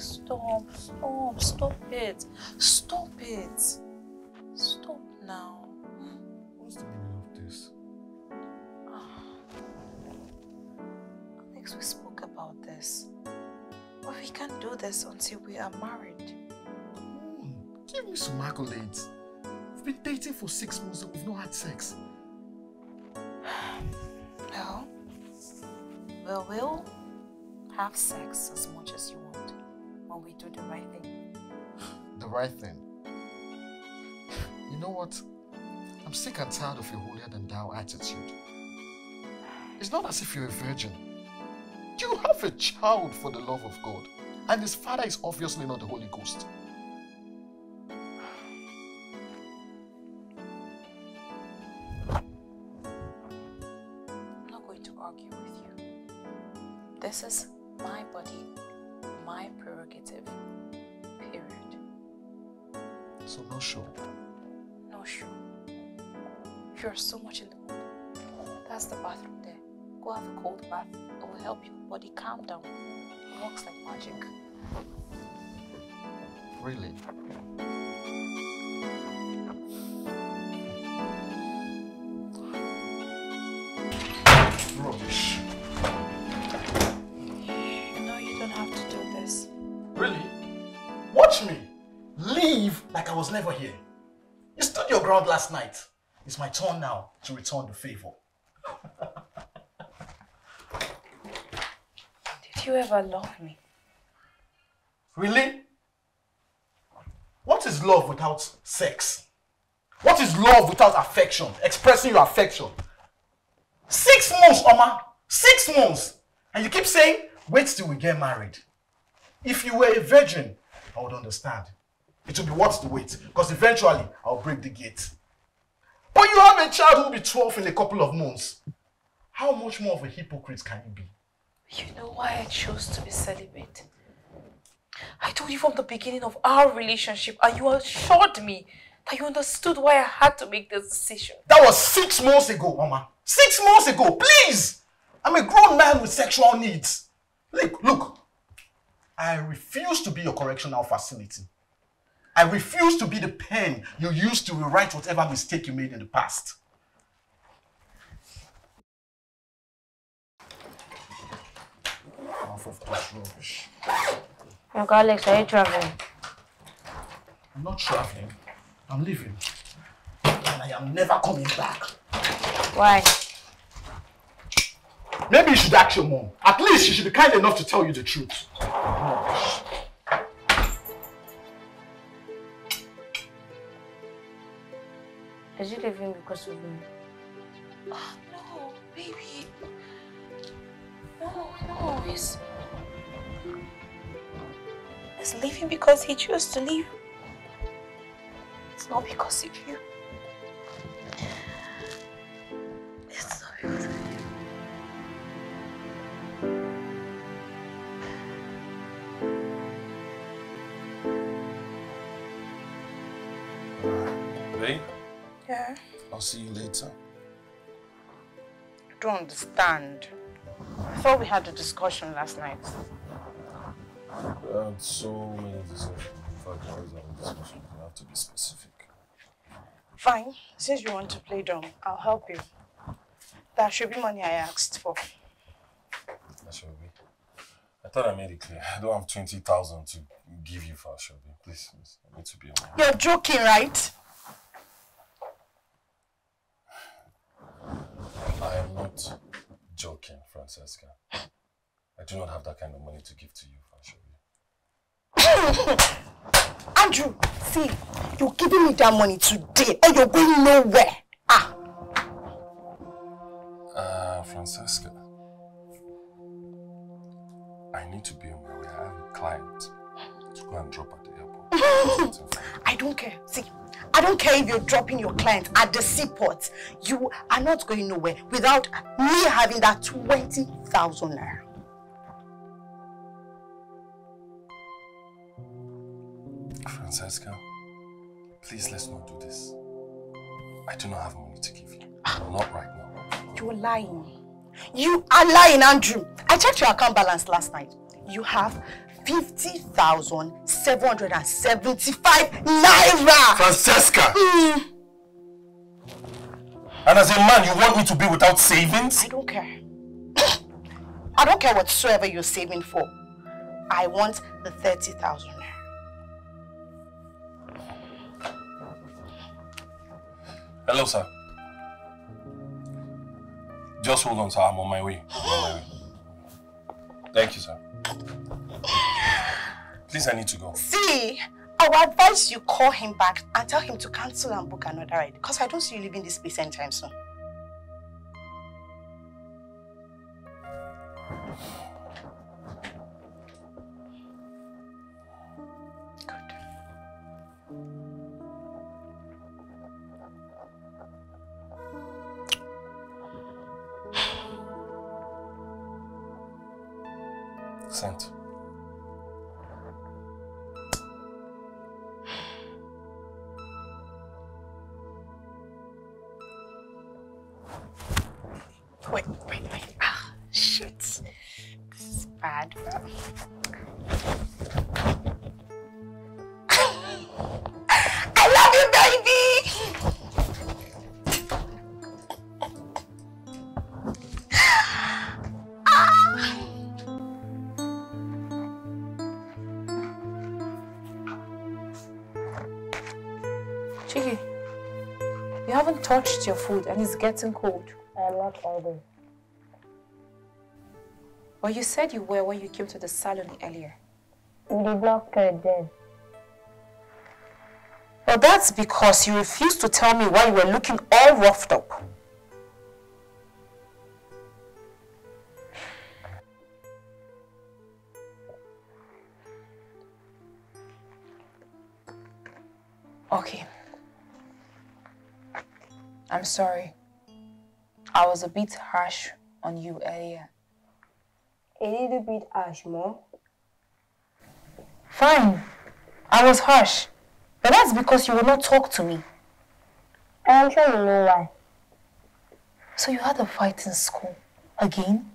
stop, stop, stop it. Stop it. Stop now. What's the meaning of this? Ah. Alex, we spoke about this. But we can't do this until we are married. On, give me some accolades. We've been dating for six months and we've not had sex. Well, well, we'll have sex as much as you want we do the right thing. The right thing. You know what? I'm sick and tired of your holier than thou attitude. It's not as if you're a virgin. You have a child for the love of God, and his father is obviously not the Holy Ghost. Last night. It's my turn now to return the favor. Did you ever love me? Really? What is love without sex? What is love without affection? Expressing your affection. Six months, Oma. Six months. And you keep saying, wait till we get married. If you were a virgin, I would understand. It would be worth the wait. Because eventually, I'll break the gate. But you have a child who will be 12 in a couple of months. How much more of a hypocrite can you be? You know why I chose to be celibate? I told you from the beginning of our relationship, and you assured me that you understood why I had to make this decision. That was six months ago, Mama. Six months ago, please! I'm a grown man with sexual needs. Look, look. I refuse to be your correctional facility. I refuse to be the pen you used to rewrite whatever mistake you made in the past. Half of this rubbish. Uncle Alex, are you traveling? I'm not traveling. I'm leaving. And I am never coming back. Why? Maybe you should ask your mom. At least she should be kind enough to tell you the truth. Is he leaving because of me? Ah, no, baby. No, no, he's. He's leaving because he chose to leave. It's not because of you. Don't understand. I thought we had a discussion last night. We had so many discussions. In fact, there was a discussion. You have to be specific. Fine. Since you want to play dumb, I'll help you. That should be money I asked for. That should be. I thought I made it clear. I don't have 20,000 to give you for Ashobi. Please, please. I need to be. You're joking, right? I am not joking, Francesca. I do not have that kind of money to give to you for Ashobi. Andrew, see, you're giving me that money today or you're going nowhere. Ah, Uh, Francesca. I need to be on my way. I have a client to go and drop at the airport. I don't care. See, I don't care if you're dropping your client at the seaport. You are not going nowhere without me having that 20,000 naira. Francesca, please let's not do this. I do not have money to give you. Ah. Not right now. You're lying. You are lying, Andrew. I checked your account balance last night. You have 50,775 naira. Francesca! And as a man, you want me to be without savings? I don't care. I don't care whatsoever you're saving for. I want the 30,000 naira. Hello, sir. Just hold on, sir. I'm on my way. I'm on my way. Thank you, sir. Please, I need to go. See, I will advise you call him back and tell him to cancel and book another ride because I don't see you leaving this place anytime soon. Sent. Touched your food and it's getting cold. I'm not hungry. Well, you said you were when you came to the salon earlier. You did not care then. Well, that's because you refused to tell me why you were looking all roughed up. Okay. I'm sorry. I was a bit harsh on you earlier. A little bit harsh, Mom. Fine. I was harsh. But that's because you will not talk to me. I'm sure you know why. So you had a fight in school. Again?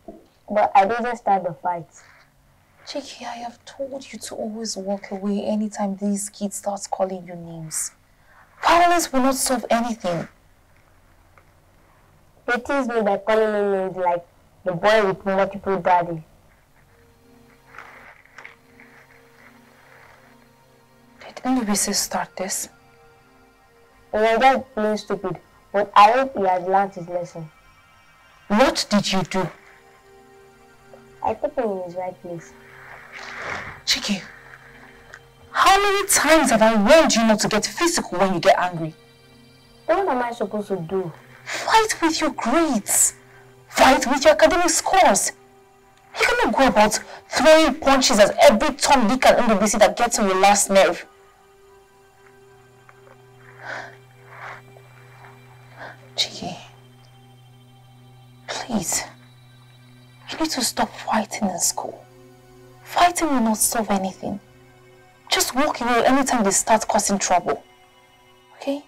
But I didn't start the fight. Chiki, I have told you to always walk away anytime these kids start calling you names. Violence will not solve anything. They tease me by calling me names like the boy with multiple daddies. Did Ndubisi start this? I'm just plain stupid, but I hope he has learned his lesson. What did you do? I put him in his right place. Chiki, how many times have I warned you not to get physical when you get angry? What am I supposed to do? Fight with your grades. Fight with your academic scores. You cannot go about throwing punches at every Tom, Dick, and Ndubisi that gets on your last nerve. Chiki, please, you need to stop fighting in school. Fighting will not solve anything. Just walk away anytime they start causing trouble. Okay?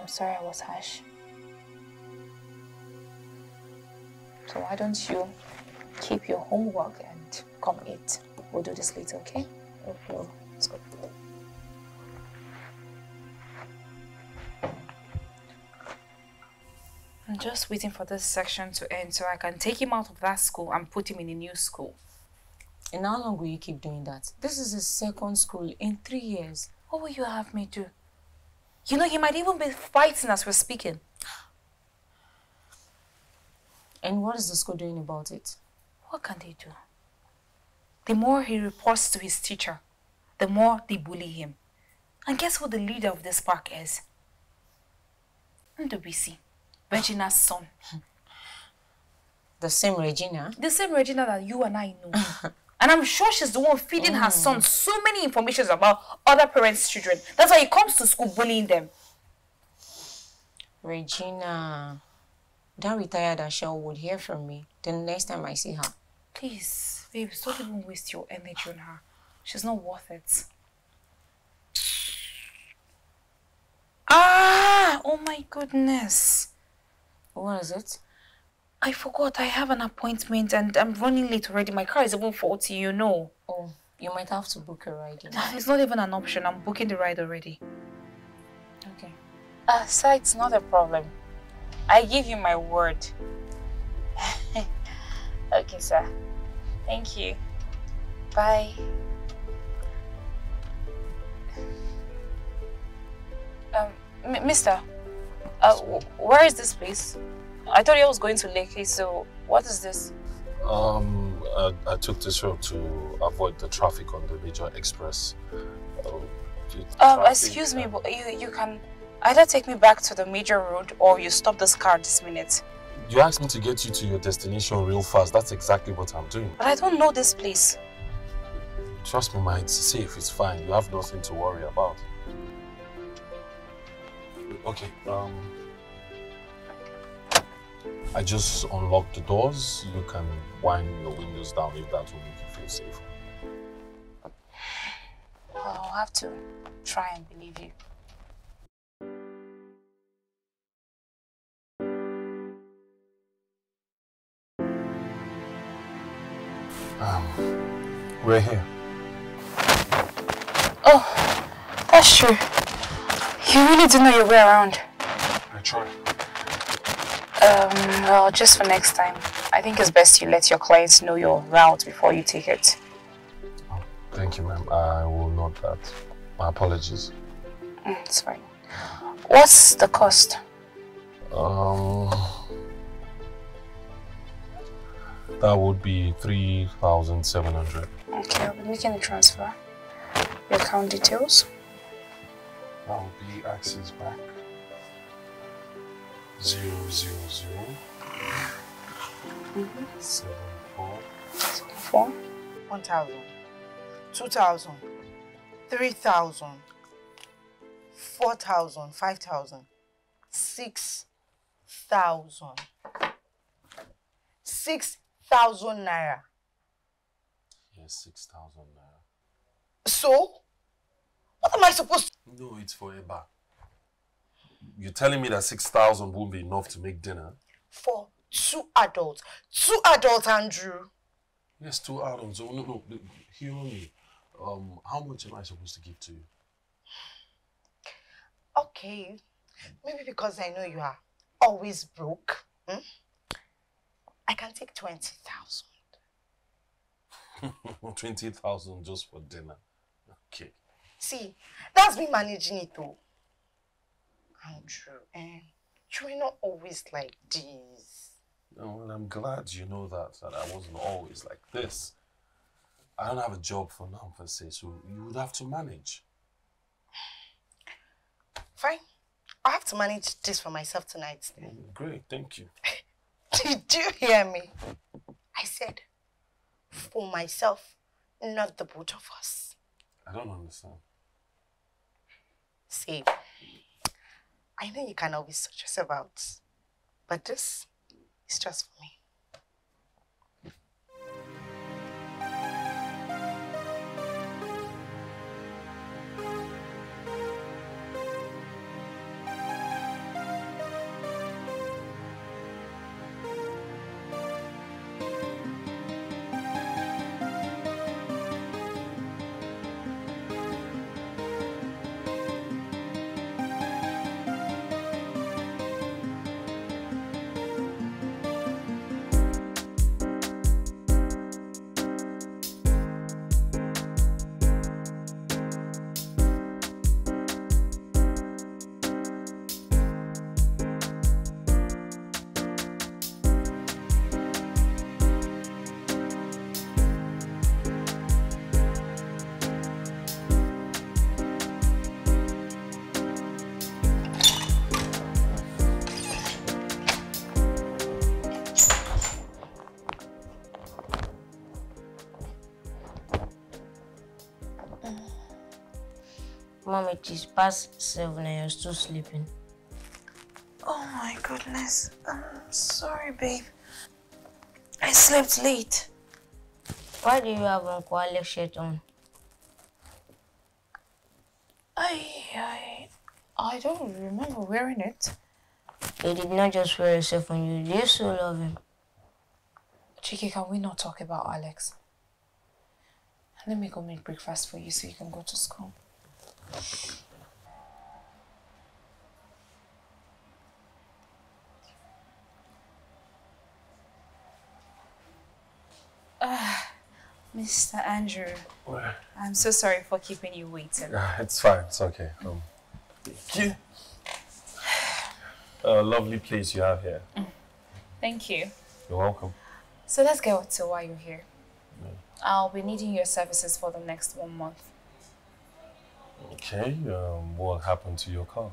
I'm sorry I was harsh. So why don't you keep your homework and come eat? We'll do this later, okay? Okay. Let's go. I'm just waiting for this section to end so I can take him out of that school and put him in a new school. And how long will you keep doing that? This is his second school in three years. What will you have me do? You know, he might even be fighting as we're speaking. And what is the school doing about it? What can they do? The more he reports to his teacher, the more they bully him. And guess who the leader of this park is? Ndubisi, Regina's son. The same Regina? The same Regina that you and I know. and I'm sure she's the one feeding her son so many informations about other parents' children. That's why he comes to school bullying them. Regina. That retired Ashel would hear from me the next time I see her. Please, babe, don't even waste your energy on her. She's not worth it. Ah! Oh my goodness. What is it? I forgot I have an appointment and I'm running late already. My car is even faulty, you know. Oh, you might have to book a ride. It's not even an option. I'm booking the ride already. Okay. Uh, sir, it's not a problem. I give you my word. okay, sir. Thank you. Bye. Um, Mister, uh, where is this place? I thought I was going to Lekki, so what is this? Um, I, I took this road to avoid the traffic on the major express. Uh, Um, excuse me, but you you can either take me back to the major road or you stop this car this minute. You asked me to get you to your destination real fast. That's exactly what I'm doing. But I don't know this place. Trust me, ma, it's safe. It's fine. You have nothing to worry about. Okay. Um, I just unlocked the doors. You can wind your windows down if that will make you feel safe. I'll have to try and believe you. Um, we're here. Oh, that's true. You really do know your way around. I try. Um, well, just for next time. I think it's best you let your clients know your route before you take it. Thank you, ma'am. I will note that. My apologies. Mm, it's fine. What's the cost? Um, that would be three thousand seven hundred. Okay, I'll be making the transfer. Your account details. That would be Access Bank. Zero zero zero seven four. Four. 1,000, 2,000, 3,000, 4,000, 5,000, 6,000. 6,000 naira. Yes, six thousand naira. So, what am I supposed to No, it's for Eba. You're telling me that six thousand won't be enough to make dinner? for two adults? Two adults, Andrew. Yes, two items. Oh, no, no, hear me. Um, how much am I supposed to give to you? Okay, maybe because I know you are always broke. hmm? I can take 20,000. Twenty thousand just for dinner. Okay. See, that's me managing it though. Andrew, eh? You're not always like this. No, well, I'm glad you know that that I wasn't always like this. I don't have a job for now per se, so you would have to manage. Fine. I have to manage this for myself tonight. then. Great, thank you. Did you hear me? I said, for myself, not the both of us. I don't understand. See, I know you can always sort yourself out, but this is just for me. Mom, it is past seven and you're still sleeping. Oh my goodness. I'm sorry, babe. I slept late. Why do you have Uncle Alex shirt on? I, I, I don't remember wearing it. You did not just wear yourself on you. Do you still love him? Chiki, can we not talk about Alex? Let me go make breakfast for you so you can go to school. Mr. Andrew, I'm so sorry for keeping you waiting. Uh, it's fine. It's okay. Um, thank you. A lovely place you have here. Thank you. You're welcome. So let's get to why you're here. I'll be needing your services for the next one month. Okay. Um, what happened to your car?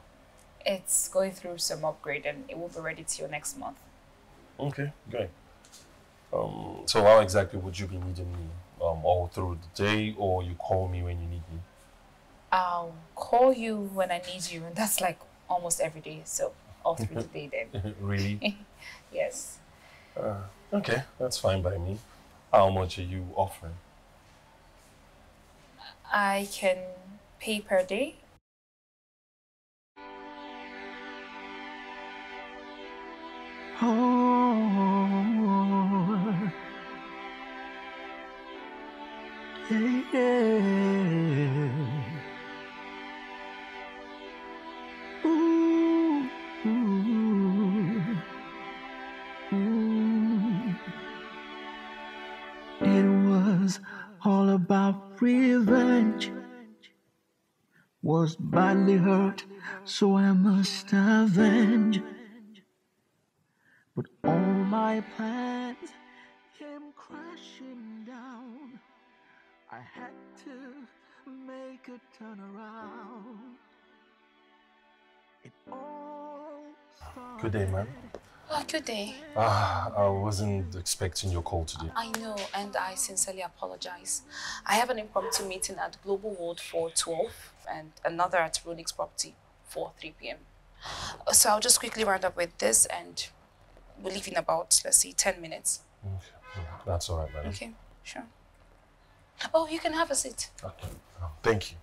It's going through some upgrade and it will be ready to you next month. Okay, great. Um, so how exactly would you be needing me? Um, all through the day, or you call me when you need me? I'll call you when I need you, and that's like almost every day. So all through the day then. really? Yes. Uh, okay, that's fine by me. How much are you offering? I can pay per day. Oh, yeah. Ooh, ooh, ooh. It was all about revenge. Was badly hurt, so I must avenge. But all my plans came crashing down. I had to make a turnaround. It all Good day, ma'am. Oh, good day. Ah, I wasn't expecting your call today. I know, and I sincerely apologize. I have an impromptu meeting at Global World for 12 and another at Ronix Property for 3 p.m. So I'll just quickly round up with this and we'll leave in about, let's see, 10 minutes. Okay, that's all right, madam. Okay, sure. Oh, you can have a seat. Okay. Oh, thank you.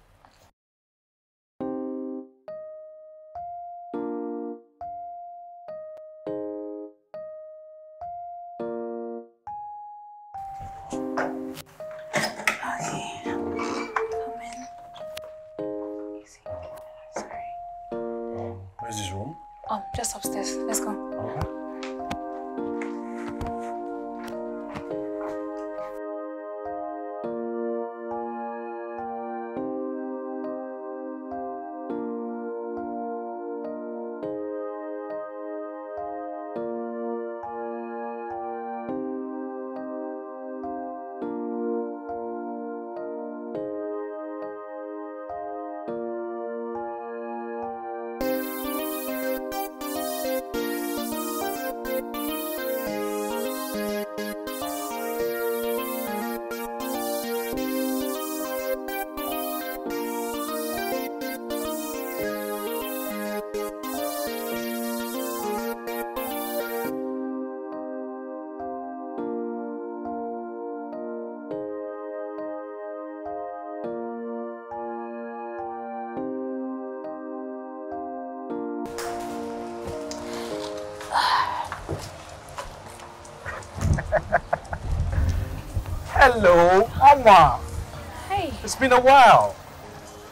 Hey, It's been a while.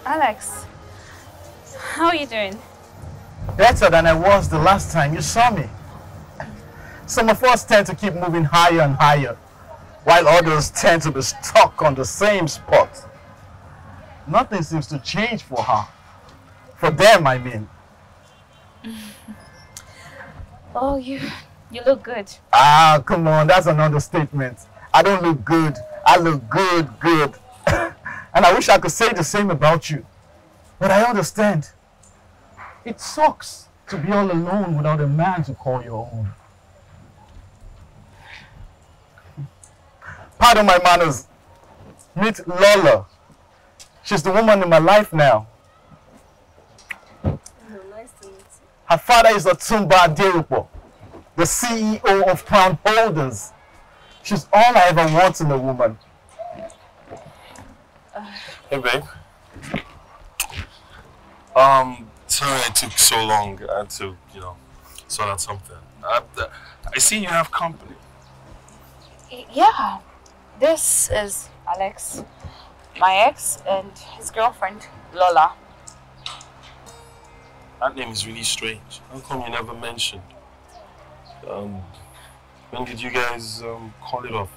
Alex. How are you doing? Better than I was the last time you saw me. Some of us tend to keep moving higher and higher, while others tend to be stuck on the same spot. Nothing seems to change for her. For them, I mean. Oh, you you look good. Ah, come on, that's an understatement. I don't look good. I look good, good. and I wish I could say the same about you. But I understand. It sucks to be all alone without a man to call your own. Pardon my manners. Meet Lola. She's the woman in my life now. Her father is Otumba Aderupo, the CEO of Crown Holders. She's all I ever want in a woman. Hey, babe. Um, sorry it took so long. I had to, you know, sort out something. I, I see you have company. Yeah, this is Alex, my ex, and his girlfriend, Lola. That name is really strange. How come you never mentioned? Um, when did you guys um, call it off?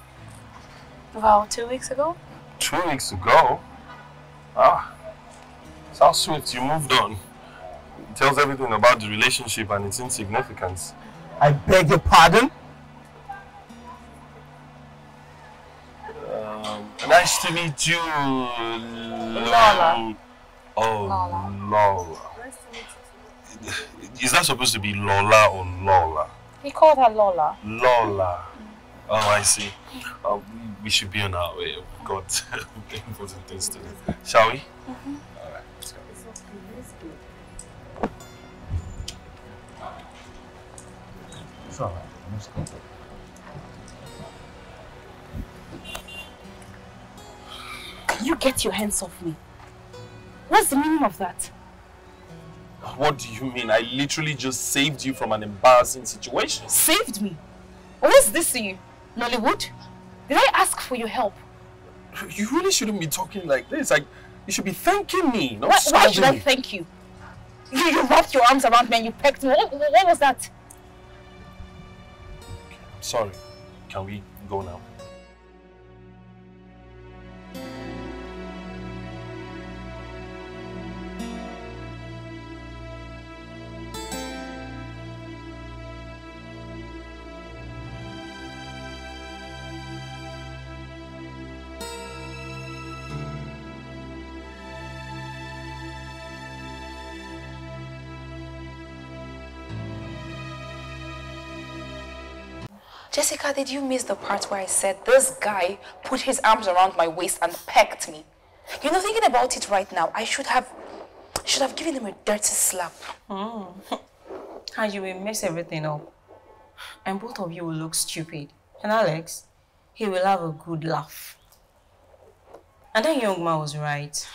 About two weeks ago. Two weeks ago? Ah, it's how swift you moved on. It tells everything about the relationship and its insignificance. I beg your pardon? Um, nice to meet you, Lola. Oh, Lola. Lola. Is that supposed to be Lola or Lola? He called her Lola. Lola. Oh, I see. Uh, we- we should be on our way. We've got important things to do. Shall we? All right, let's go. It's alright. Let's go. You get your hands off me. What's the meaning of that? What do you mean? I literally just saved you from an embarrassing situation. Saved me. What's this to you? Nollywood? Did I ask for your help? You really shouldn't be talking like this. Like, you should be thanking me, not Why, why should scolding I thank you? You, you wrapped your arms around me and you pecked me. What, what was that? I'm Sorry. Can we go now? Jessica, did you miss the part where I said this guy put his arms around my waist and pecked me? You know, thinking about it right now, I should have should have given him a dirty slap. And you will mess everything up. And both of you will look stupid. And Alex, he will have a good laugh. And that young man was right.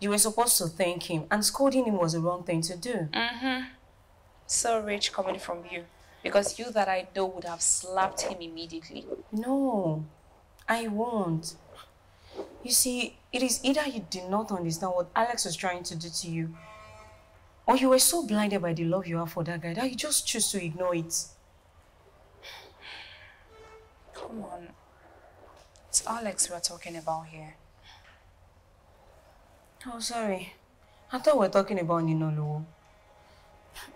You were supposed to thank him, and scolding him was the wrong thing to do. Mhm. So rich coming from you. Because you that I know would have slapped him immediately. No, I won't. You see, it is either you did not understand what Alex was trying to do to you, or you were so blinded by the love you have for that guy that you just choose to ignore it. Come on. It's Alex we're talking about here. Oh, sorry. I thought we were talking about Ninolo.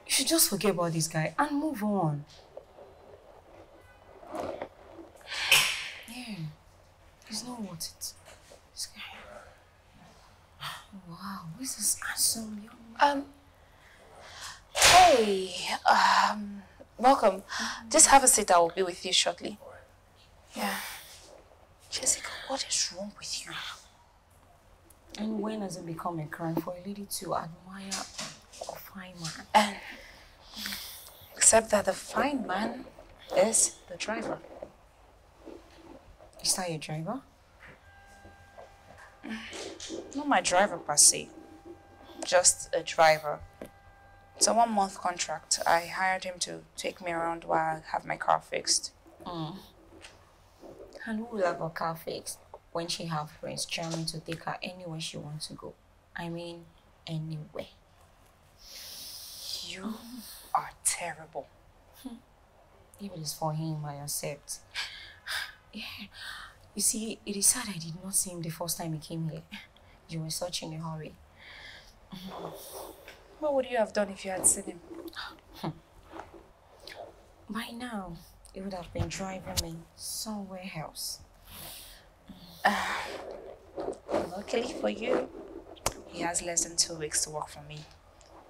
You should just forget about this guy and move on. Yeah, he's not worth it. This guy. Wow, who's this handsome young man? Um Hey, um welcome. Just have a seat, I will be with you shortly. Yeah. Jessica, what is wrong with you? And when has it become a crime for a lady to admire fine man? And except that the fine man is the driver. Is that your driver? Mm, not my driver per se, just a driver. It's a one month contract. I hired him to take me around while I have my car fixed. Mm. And who will have a car fixed when she have friends charming to take her anywhere she wants to go? I mean, anywhere. You are terrible. If it is for him, I accept. Yeah. You see, it is sad I did not see him the first time he came here. You were such in a hurry. Hmm. What would you have done if you had seen him? Hmm. By now, he would have been driving me somewhere else. Luckily for you, he has less than two weeks to work for me.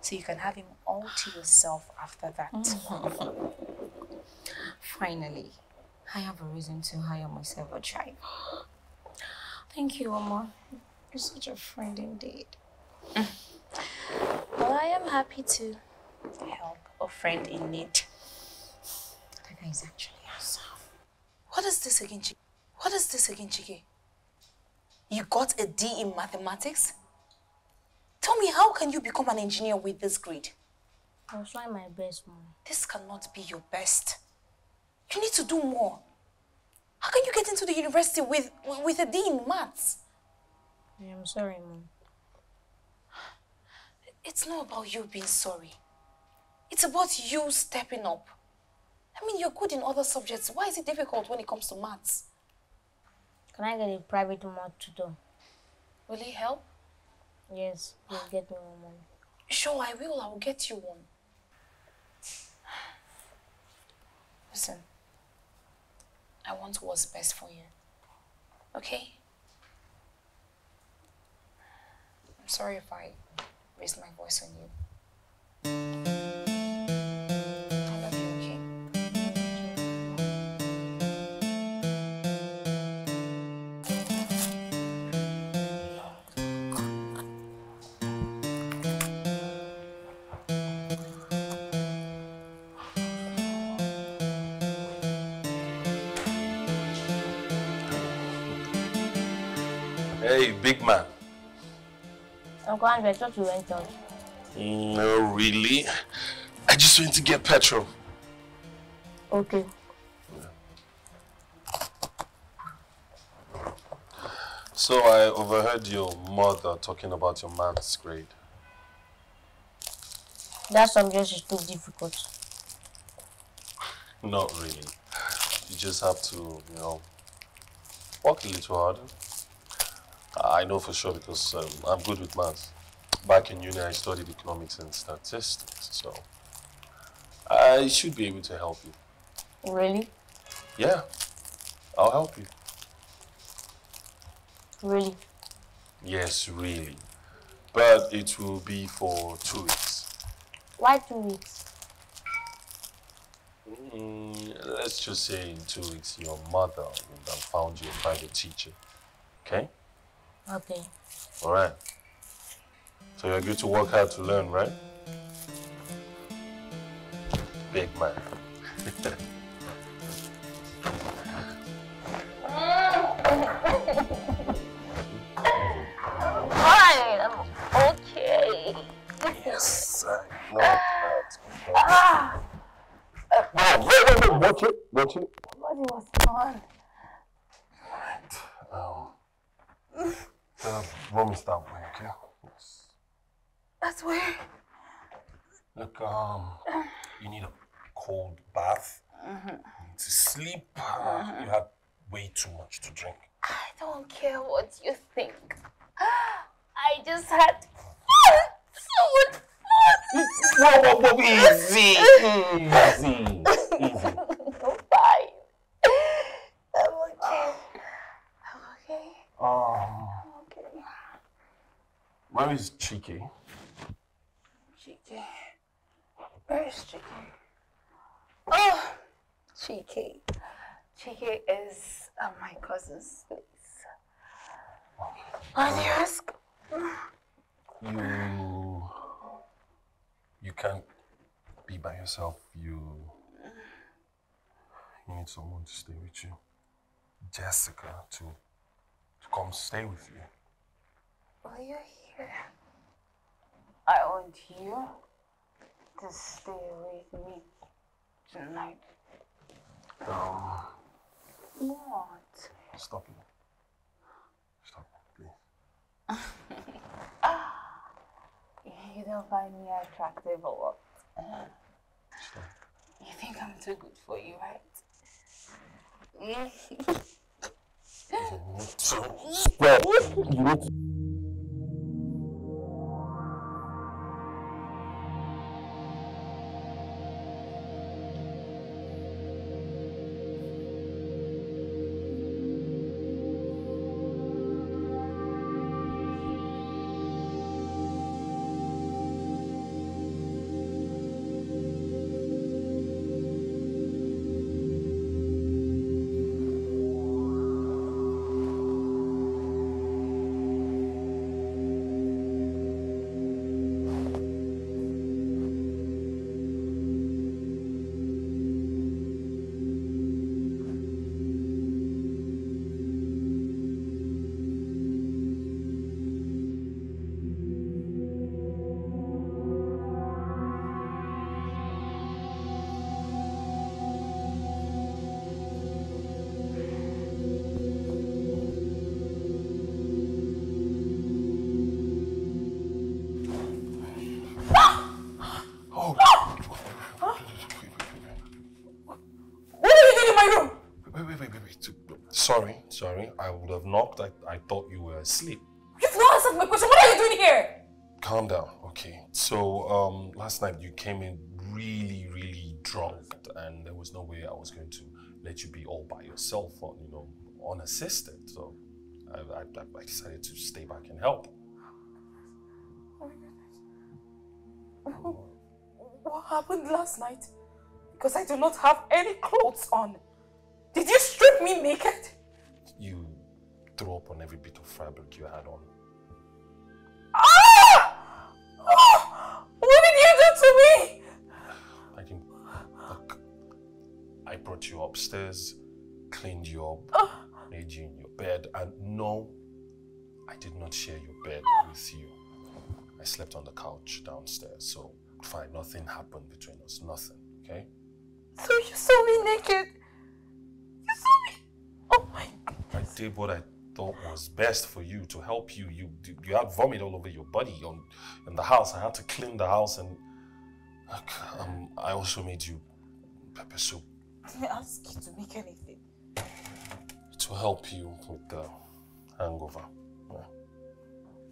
So you can have him all to yourself after that. Finally, I have a reason to hire myself a driver. Thank you, Oma. You're such a friend indeed. Well, I am happy to help a friend in need. That guy is actually awesome. What is this again, Chike? What is this again, Chike? You got a D in mathematics? Tell me, how can you become an engineer with this grade? I was trying my best, Mom. This cannot be your best. You need to do more. How can you get into the university with with a D in maths? I'm sorry, Mom. It's not about you being sorry. It's about you stepping up. I mean, you're good in other subjects. Why is it difficult when it comes to maths? Can I get a private math tutor? Will it help? Yes, you'll get me more money. Sure, I will. I will get you one. Listen, I want what's best for you. Okay? I'm sorry if I raised my voice on you. Uncle Andrew, I you went out. Mm, no, really. I just went to get petrol. Okay. So I overheard your mother talking about your maths grade. That subject is too difficult. Not really. You just have to, you know, work a little harder. I know for sure because um, I'm good with maths. Back in uni, I studied economics and statistics, so I should be able to help you. Really? Yeah, I'll help you. Really? Yes, really. But it will be for two weeks. Why two weeks? Mm, let's just say in two weeks, your mother will have found you a private teacher. Okay? Okay. All right. So you're good to work hard to learn, right? Big man. Fine, I'm okay. yes, I know that. No, wait, wait, wait, watch it, watch it. What was on? Um, the room is that way, okay? It's- That's where. Look, um, you need a cold bath. You need to sleep. Uh, You had way too much to drink. I don't care what you think. I just had fun. So much fun. Whoa, whoa, whoa, easy, easy, easy. I'm fine. I'm okay. I'm okay. Um, I'm okay. Where is Cheeky? Cheeky. Where's Cheeky? Oh, Cheeky. Cheeky is at my cousin's place. Why do you ask? You, you can't be by yourself. You, you need someone to stay with you. Jessica to, to come stay with you. Will you I want you to stay with me tonight. Um, What? stop it. Stop it, please. You don't find me attractive or what? Stop. You think I'm too good for you, right? To stop. You Sorry. I would have knocked. I, I thought you were asleep. You've not answered my question. What are you doing here? Calm down, okay. So, um, last night you came in really, really drunk, and there was no way I was going to let you be all by yourself, on, you know, unassisted. So, I, I, I decided to stay back and help. What happened last night? Because I do not have any clothes on. Did you strip me naked? You threw up on every bit of fabric you had on. Ah! Oh! What did you do to me? I can look. I brought you upstairs, cleaned you up, made you in your bed, and no, I did not share your bed with you. I slept on the couch downstairs, so fine, nothing happened between us, nothing, okay? So you saw me naked? You saw me? Oh my I did what I thought was best for you to help you. You you had vomit all over your body on in the house. I had to clean the house, and um, I also made you pepper soup I didn't ask you to make anything. to help you with the hangover. Yeah.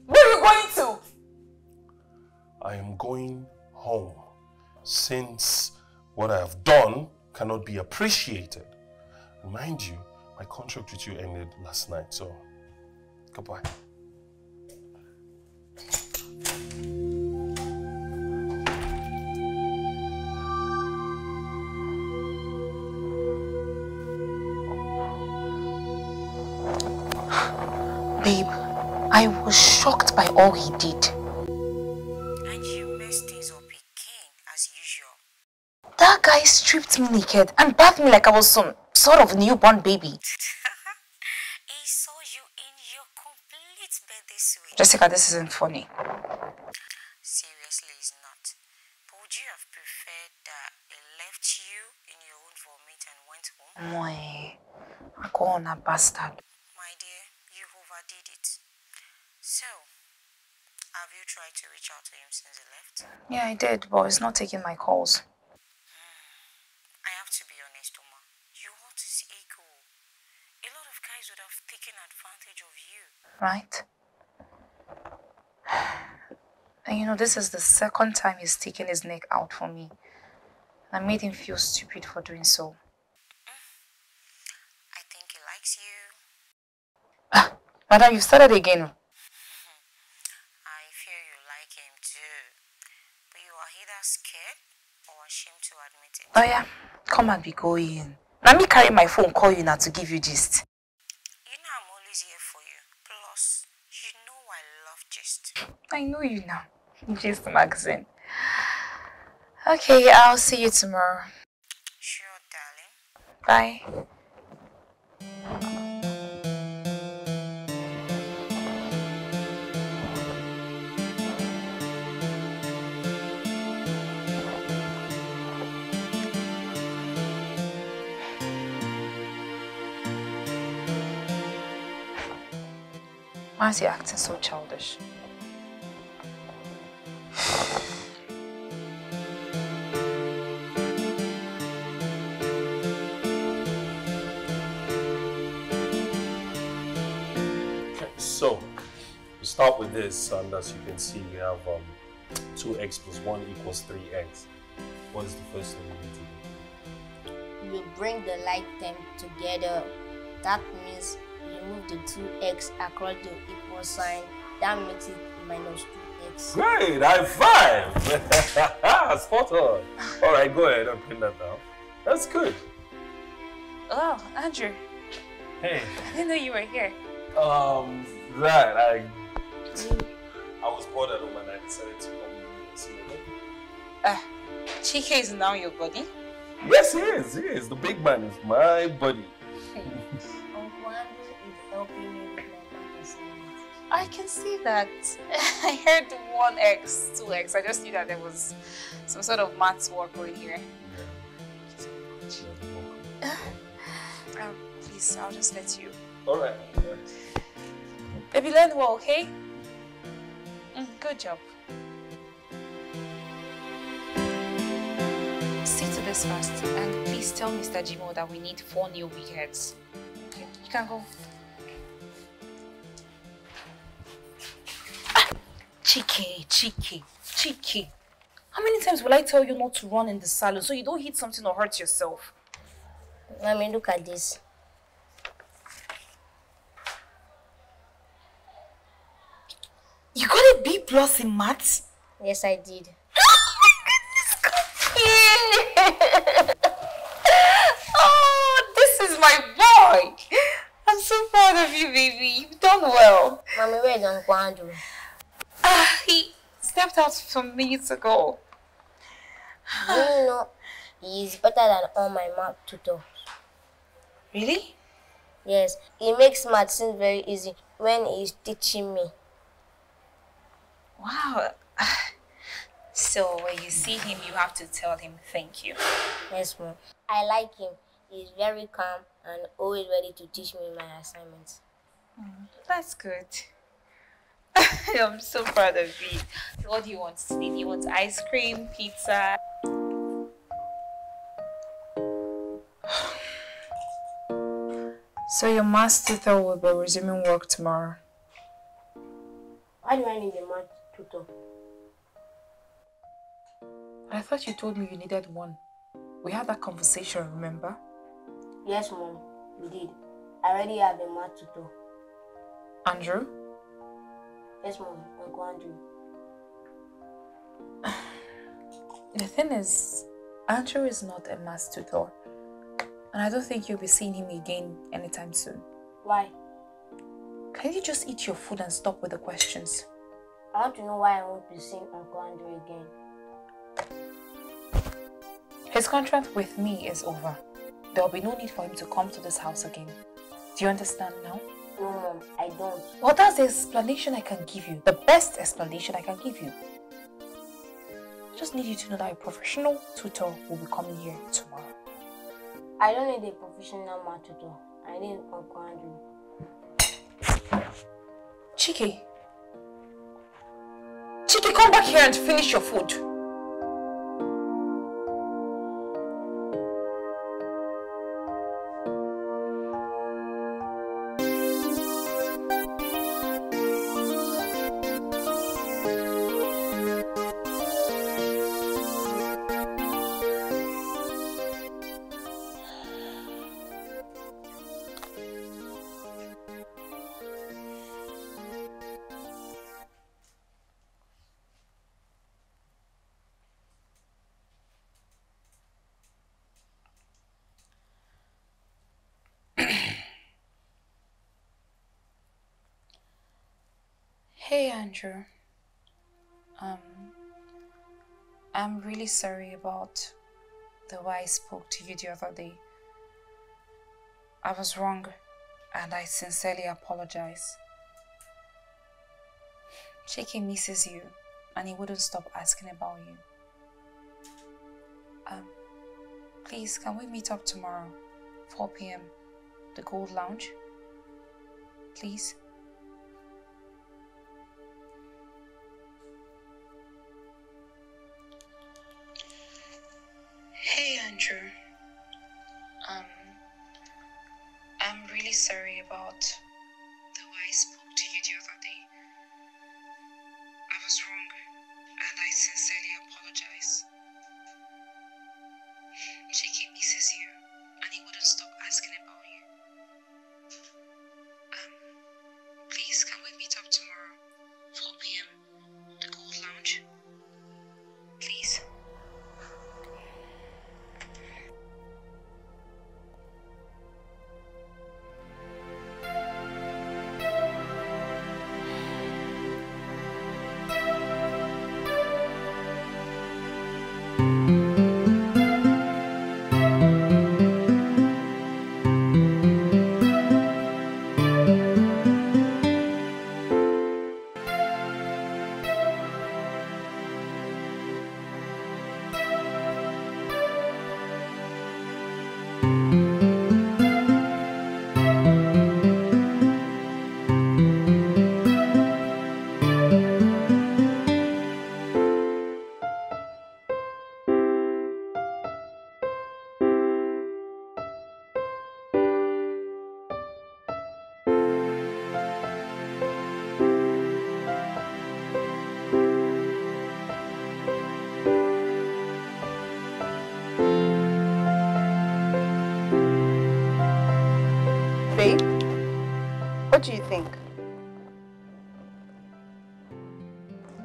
Where are you going to? I am going home since what I have done cannot be appreciated. Mind you, my contract with you ended last night, so goodbye. Babe, I was shocked by all he did. And you messed things up again, as usual. That guy stripped me naked and bathed me like I was some sort of newborn baby. He saw you in your complete birthday suit. Jessica, this isn't funny. Seriously, it's not. But would you have preferred that he left you in your own vomit and went home? Moe, I go on a bastard. My dear, you overdid it. So, have you tried to reach out to him since he left? Yeah, I did, but he's not taking my calls. I have to be honest, Oma. You hurt his ego. A lot of guys would have taken advantage of you. Right? And you know, this is the second time he's taken his neck out for me. I made him feel stupid for doing so. I think he likes you. Madam, you started again. I fear you like him too. But you are either scared or ashamed to admit it. Oh yeah, come and be going. Let me carry my phone, call you now to give you gist. You know I'm always here for you. Plus, you know I love gist. I know you now. Gist magazine. Okay, I'll see you tomorrow. Sure, darling. Bye. Why is he acting so childish? Start with this, and as you can see, we have um, 2x plus 1 equals 3x. What is the first thing we need to do? You bring the like term together. That means you move the 2x across the equal sign. That makes it minus 2x. Great, high five! Spot on. All right, go ahead and print that down. That's good. Oh, Andrew, Hey, I didn't know you were here. um, that I, I was bored at home and I decided to come and see you. Uh, Chike is now your body. Yes, he is. He is. The big man is my. Uncle Andrew is helping me with my assignment. I can see that. I heard the 1x, 2x. I just knew that there was some sort of maths work over here. Yeah. Um, please, I'll just let you. All right. Baby, learn well, okay? Mm, good job. See to this first, and please tell Mr. Jimo that we need four new big heads. Okay. You can go. Chike, Chike, Chike. How many times will I tell you not to run in the salon so you don't hit something or hurt yourself? Mommy, look at this. You got a B plus in maths? Yes, I did. oh, this is my boy. I'm so proud of you, baby. You've done well. Mommy, where's Uncle Andrew? Ah, he stepped out some minutes ago. Do you know he is better than all my math tutors? Really? Yes, he makes math seem very easy when he's teaching me. Wow. So when you see him, you have to tell him thank you. Yes, mom. I like him. He's very calm and always ready to teach me my assignments. Mm, that's good. I'm so proud of you. What do you want, Sleep? You want ice cream, pizza? So your math tutor will be resuming work tomorrow. Why do I need a math tutor? I thought you told me you needed one. We had that conversation, remember? Yes, mom. We did. I already have a math tutor. Andrew? Yes, mom. Uncle Andrew. The thing is, Andrew is not a math tutor. And I don't think you'll be seeing him again anytime soon. Why? Can you just eat your food and stop with the questions? I want to know why I won't be seeing Uncle Andrew again. His contract with me is over. There will be no need for him to come to this house again. Do you understand now? No, mom. I don't. Well, that's the explanation I can give you. The best explanation I can give you. I just need you to know that a professional tutor will be coming here tomorrow. I don't need a professional tutor. I need Uncle Andrew. Chike. Come back here and finish your food. Um, I'm really sorry about the way I spoke to you the other day. I was wrong, and I sincerely apologize. Chike misses you, and he wouldn't stop asking about you. Um, please, can we meet up tomorrow, 4 p.m., the Gold Lounge? Please. Andrew. Um, I'm really sorry about the way I spoke to you the other day. I was wrong, and I sincerely apologize. What do you think?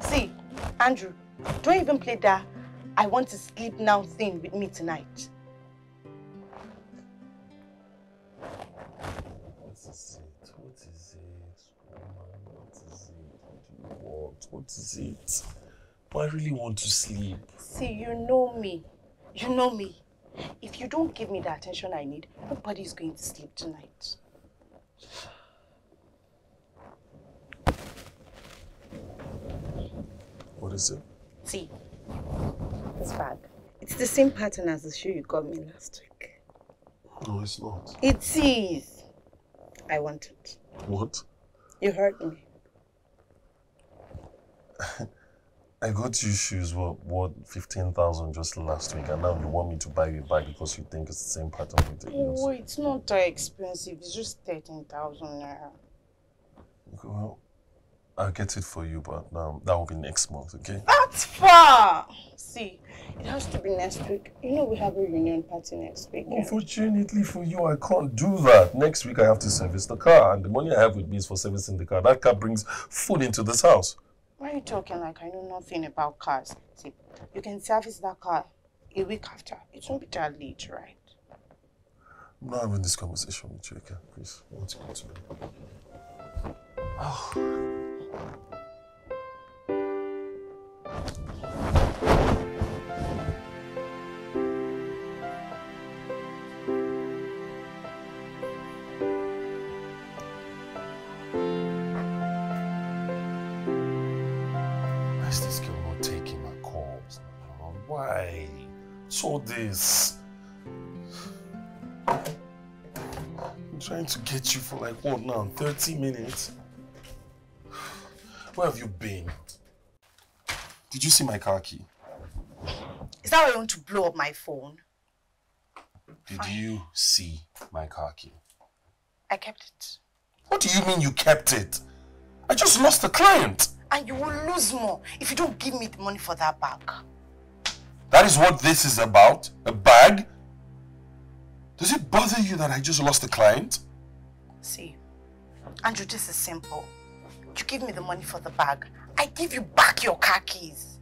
See, Andrew, don't even play that I want to sleep now thing with me tonight. What is it? What is it? What is it? What do you want? What is it? But I really want to sleep. See, you know me. You know me. If you don't give me the attention I need, nobody's going to sleep tonight. What is it? See, this bag. It's the same pattern as the shoe you got me last week. No, it's not. It is. I want it. What? You hurt me. I got you shoes, what, what, 15,000 just last week, and now you want me to buy you a bag because you think it's the same pattern with the heels. Oh, it's not that expensive. It's just 13,000 naira. Okay, well, I'll get it for you, but um, that will be next month, okay? That's far. See, it has to be next week. You know we have a reunion party next week. yeah? Unfortunately for you, I can't do that. Next week, I have to service the car, and the money I have with me is for servicing the car. That car brings food into this house. Why are you talking like I know nothing about cars? See, you can service that car a week after. It won't be that late, right? I'm not having this conversation with you, okay? Please, I want to go to bed. Is this girl not taking my calls? Why? All this? I'm trying to get you for like what now? 30 minutes? Where have you been? Did you see my car key? Is that why you want to blow up my phone? Did you see my car key? I kept it. What do you mean you kept it? I just lost a client. And you will lose more if you don't give me the money for that bag. That is what this is about? A bag? Does it bother you that I just lost a client? See, Andrew, this is simple. You give me the money for the bag. I give you back your car keys.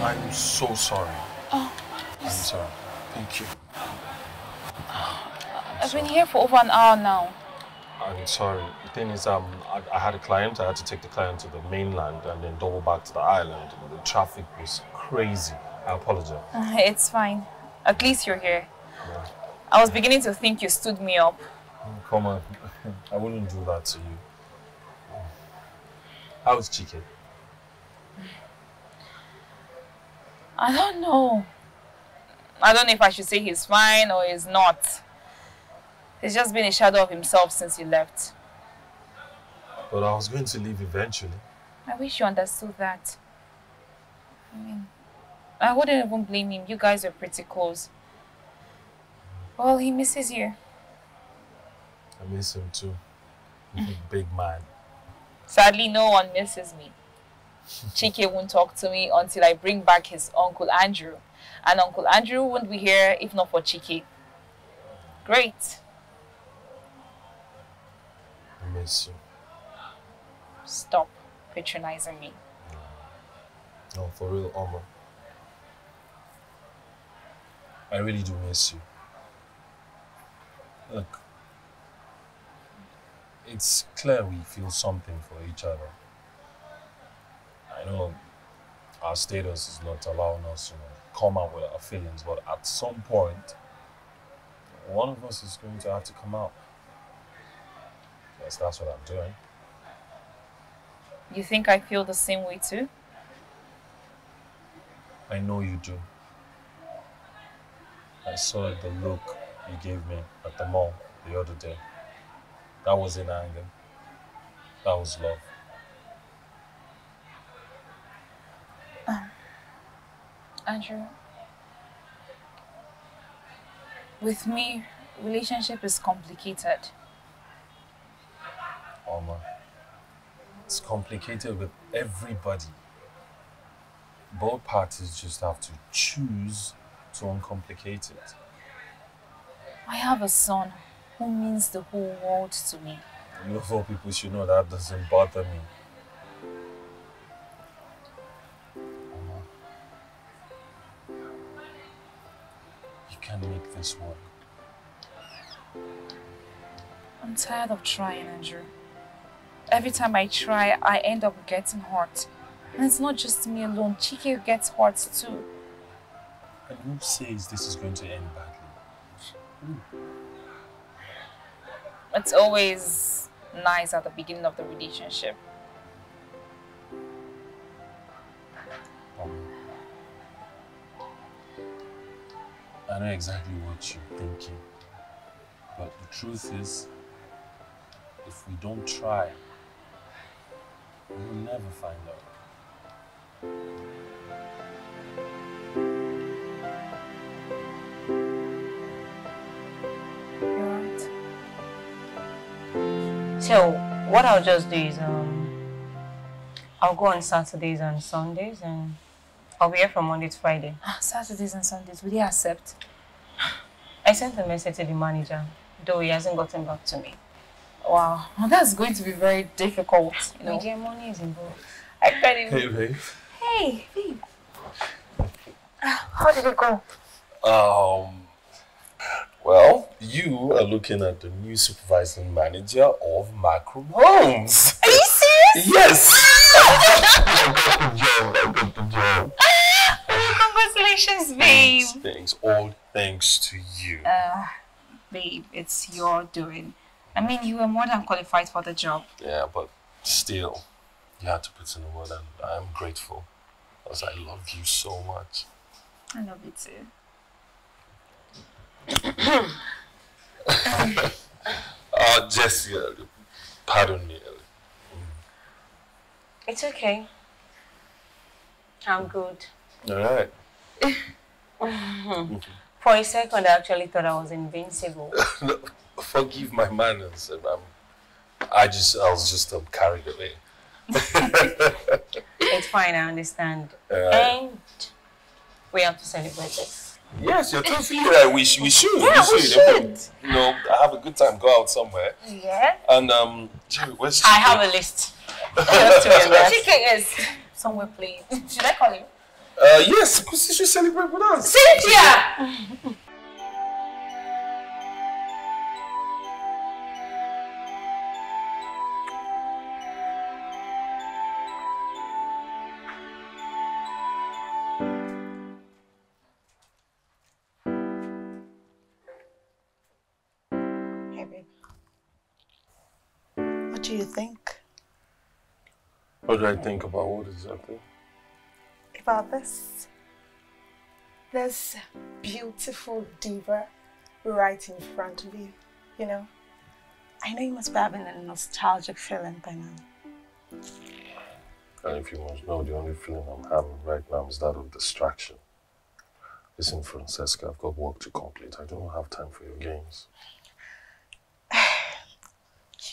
I'm so sorry. Oh, I'm sorry. Thank you. I've been here for over an hour now. I'm sorry. The thing is, um, I, I had a client. I had to take the client to the mainland and then double back to the island. The traffic was crazy. I apologize. Uh, It's fine. At least you're here. I was beginning to think you stood me up. Come on. I wouldn't do that to you. How's Chike? I don't know. I don't know if I should say he's fine or he's not. He's just been a shadow of himself since he left. But I was going to leave eventually. I wish you understood that. I mean, I wouldn't even blame him. You guys are pretty close. Well, he misses you. I miss him too. Big man. Sadly, no one misses me. Chike won't talk to me until I bring back his Uncle Andrew. And Uncle Andrew won't be here if not for Chike. Great. I miss you. Stop patronizing me. No, for real, Oma. I really do miss you. Look, it's clear we feel something for each other. I know our status is not allowing us, you know, come out with our feelings, but at some point, one of us is going to have to come out. That's what I'm doing. You think I feel the same way too? I know you do. I saw the look you gave me at the mall the other day. That was in anger. That was love. Um, Andrew, with me, relationship is complicated. It's complicated with everybody. Both parties just have to choose to uncomplicate it. I have a son who means the whole world to me. You know, people should know that doesn't bother me. Mama, you can make this work. I'm tired of trying, Andrew. Every time I try, I end up getting hurt. And it's not just me alone. Chike gets hurt too. And who says this is going to end badly? It's always nice at the beginning of the relationship. Um, I know exactly what you're thinking. But the truth is, if we don't try, we'll never find out. You're right. So what I'll just do is um I'll go on Saturdays and Sundays and I'll be here from Monday to Friday. Ah, Saturdays and Sundays, will you accept? I sent a message to the manager, though he hasn't gotten back to me. Wow, well, that's going to be very difficult, you know. dear, money is involved. I can't even... Hey, babe. Hey, babe. How did it go? Um, well, you are looking at the new supervising manager of Macro Homes. Are you serious? Yes! Congratulations, babe. Thanks, thanks. All thanks to you. Uh, babe, it's your doing. I mean, you were more than qualified for the job. Yeah, but still, you had to put in the word, and I'm grateful because I love you so much. I love you too. Uh, Jessie, uh, pardon me. It's okay. I'm good. All right. For a second, I actually thought I was invincible. No, forgive my manners. I'm, I just, I was just um, carried away. it's fine, I understand. Uh, and we have to celebrate this. yes, you're totally right. We, sh- we should. Yeah, we should. You know, have a good time. Go out somewhere. Yeah? And um, Jerry, where's I have a list. Just to remember. Chike is somewhere please. Should I call him? Uh, yes, because you should celebrate with us. Cynthia! What do I think about what exactly? about this? This beautiful diva right in front of you, you know? I know you must be having a nostalgic feeling by now. And if you must know, the only feeling I'm having right now is that of distraction. Listen, Francesca, I've got work to complete. I don't have time for your games.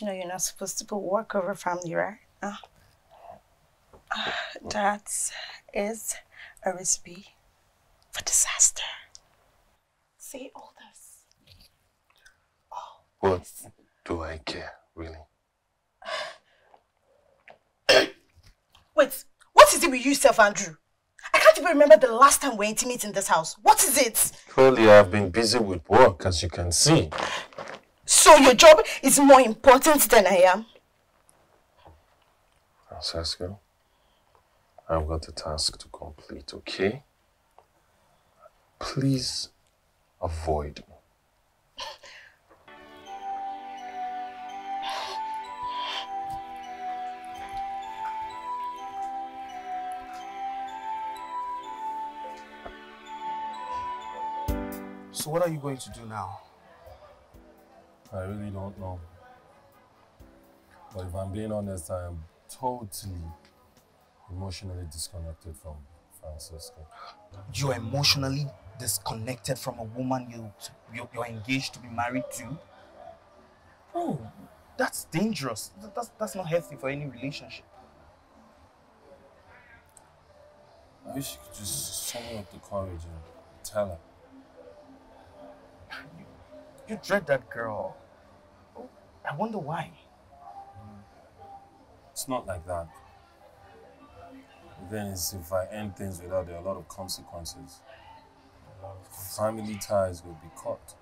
You know you're not supposed to put work over family, right? Uh, uh, that is a recipe for disaster. See all this? What do I care, really? Wait, what is it with you, Self Andrew? I can't even remember the last time we were intimate in this house. What is it? Truly, I've been busy with work, as you can see. So your job is more important than I am? Francesca, I've got a task to complete, okay? Please avoid me. So what are you going to do now? I really don't know. But if I'm being honest, I am totally emotionally disconnected from Francesca. You're emotionally disconnected from a woman you, you you're engaged to be married to? Bro, That's dangerous. That- That's, that's not healthy for any relationship. I wish you could just summon up the courage and tell her. You dread that girl. I wonder why. It's not like that. The thing is, if I end things with her, there are a lot of consequences. Family ties will be cut.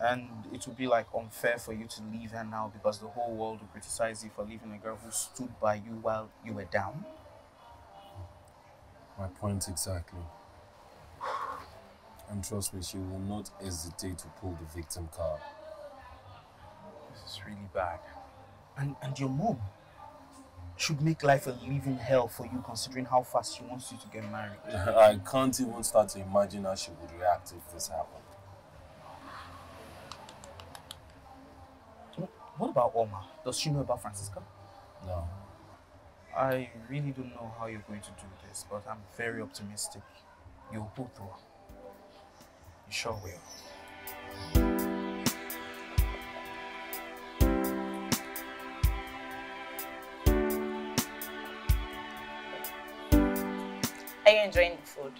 And it would be like unfair for you to leave her now because the whole world will criticize you for leaving a girl who stood by you while you were down. My point exactly. And trust me, she will not hesitate to pull the victim card. This is really bad. And and your mom should make life a living hell for you considering how fast she wants you to get married. I can't even start to imagine how she would react if this happened. What about Oma? Does she know about Francisca? No. I really don't know how you're going to do this, but I'm very optimistic. You'll pull through. You sure will. Are you enjoying the food?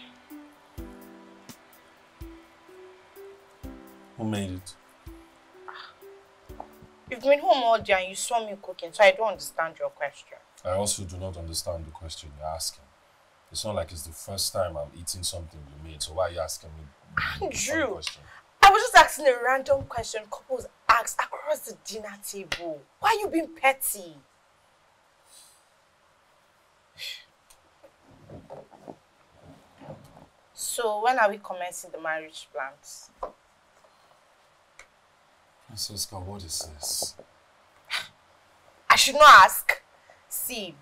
Who made it? Ah. You've been home all day and you saw me cooking, so I don't understand your question. I also do not understand the question you're asking. It's not like it's the first time I'm eating something you made, so why are you asking me Andrew. question? I was just asking a random question couples ask across the dinner table. Why are you being petty? So when are we commencing the marriage plans? Francisca, what is this? I should not ask. See,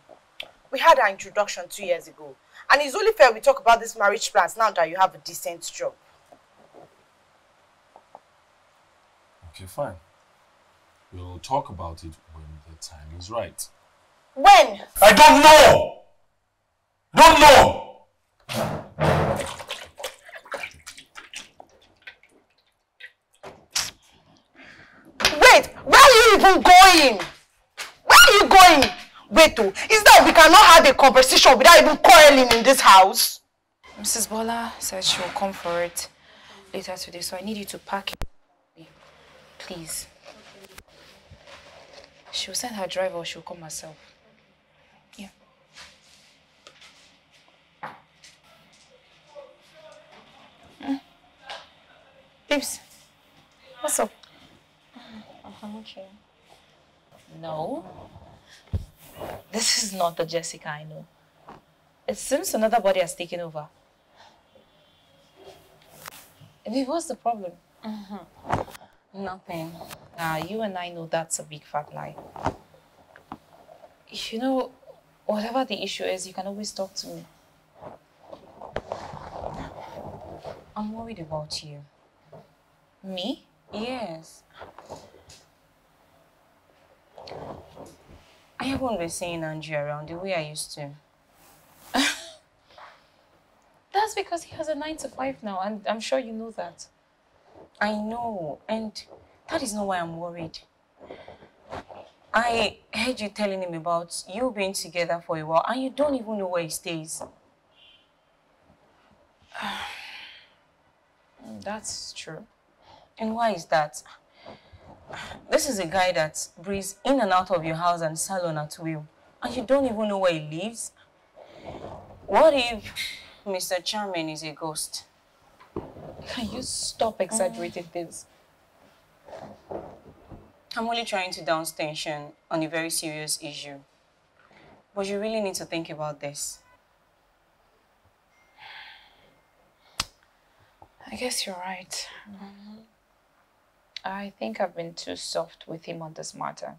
we had our introduction two years ago, and it's only fair we talk about this marriage plans now that you have a decent job. Okay, fine. We'll talk about it when the time is right. When? I don't know! Don't know! Wait, where are you even going? Where are you going? Wait, oh, is that we cannot have a conversation without even quarreling in this house? Mrs. Bola said she will come for it later today, so I need you to pack it. Please. She'll send her driver or she'll come herself. Yeah. Mm. Babes, what's up? I'm okay. No. This is not the Jessica I know. It seems another body has taken over. I mean, what's the problem? Mm-hmm. Nothing. Nah, you and I know that's a big fat lie. You know, whatever the issue is, you can always talk to me. I'm worried about you. Me? Yes. I haven't been seeing Andrew around the way I used to. That's because he has a 9 to 5 now, and I'm sure you know that. I know, and that is not why I'm worried. I heard you telling him about you being together for a while, and you don't even know where he stays. That's true. And why is that? This is a guy that breathes in and out of your house and salon at will, and you don't even know where he lives. What if Mr. Chairman is a ghost? Can you stop exaggerating things? I'm only trying to down tension on a very serious issue. But you really need to think about this. I guess you're right. Mm-hmm. I think I've been too soft with him on this matter.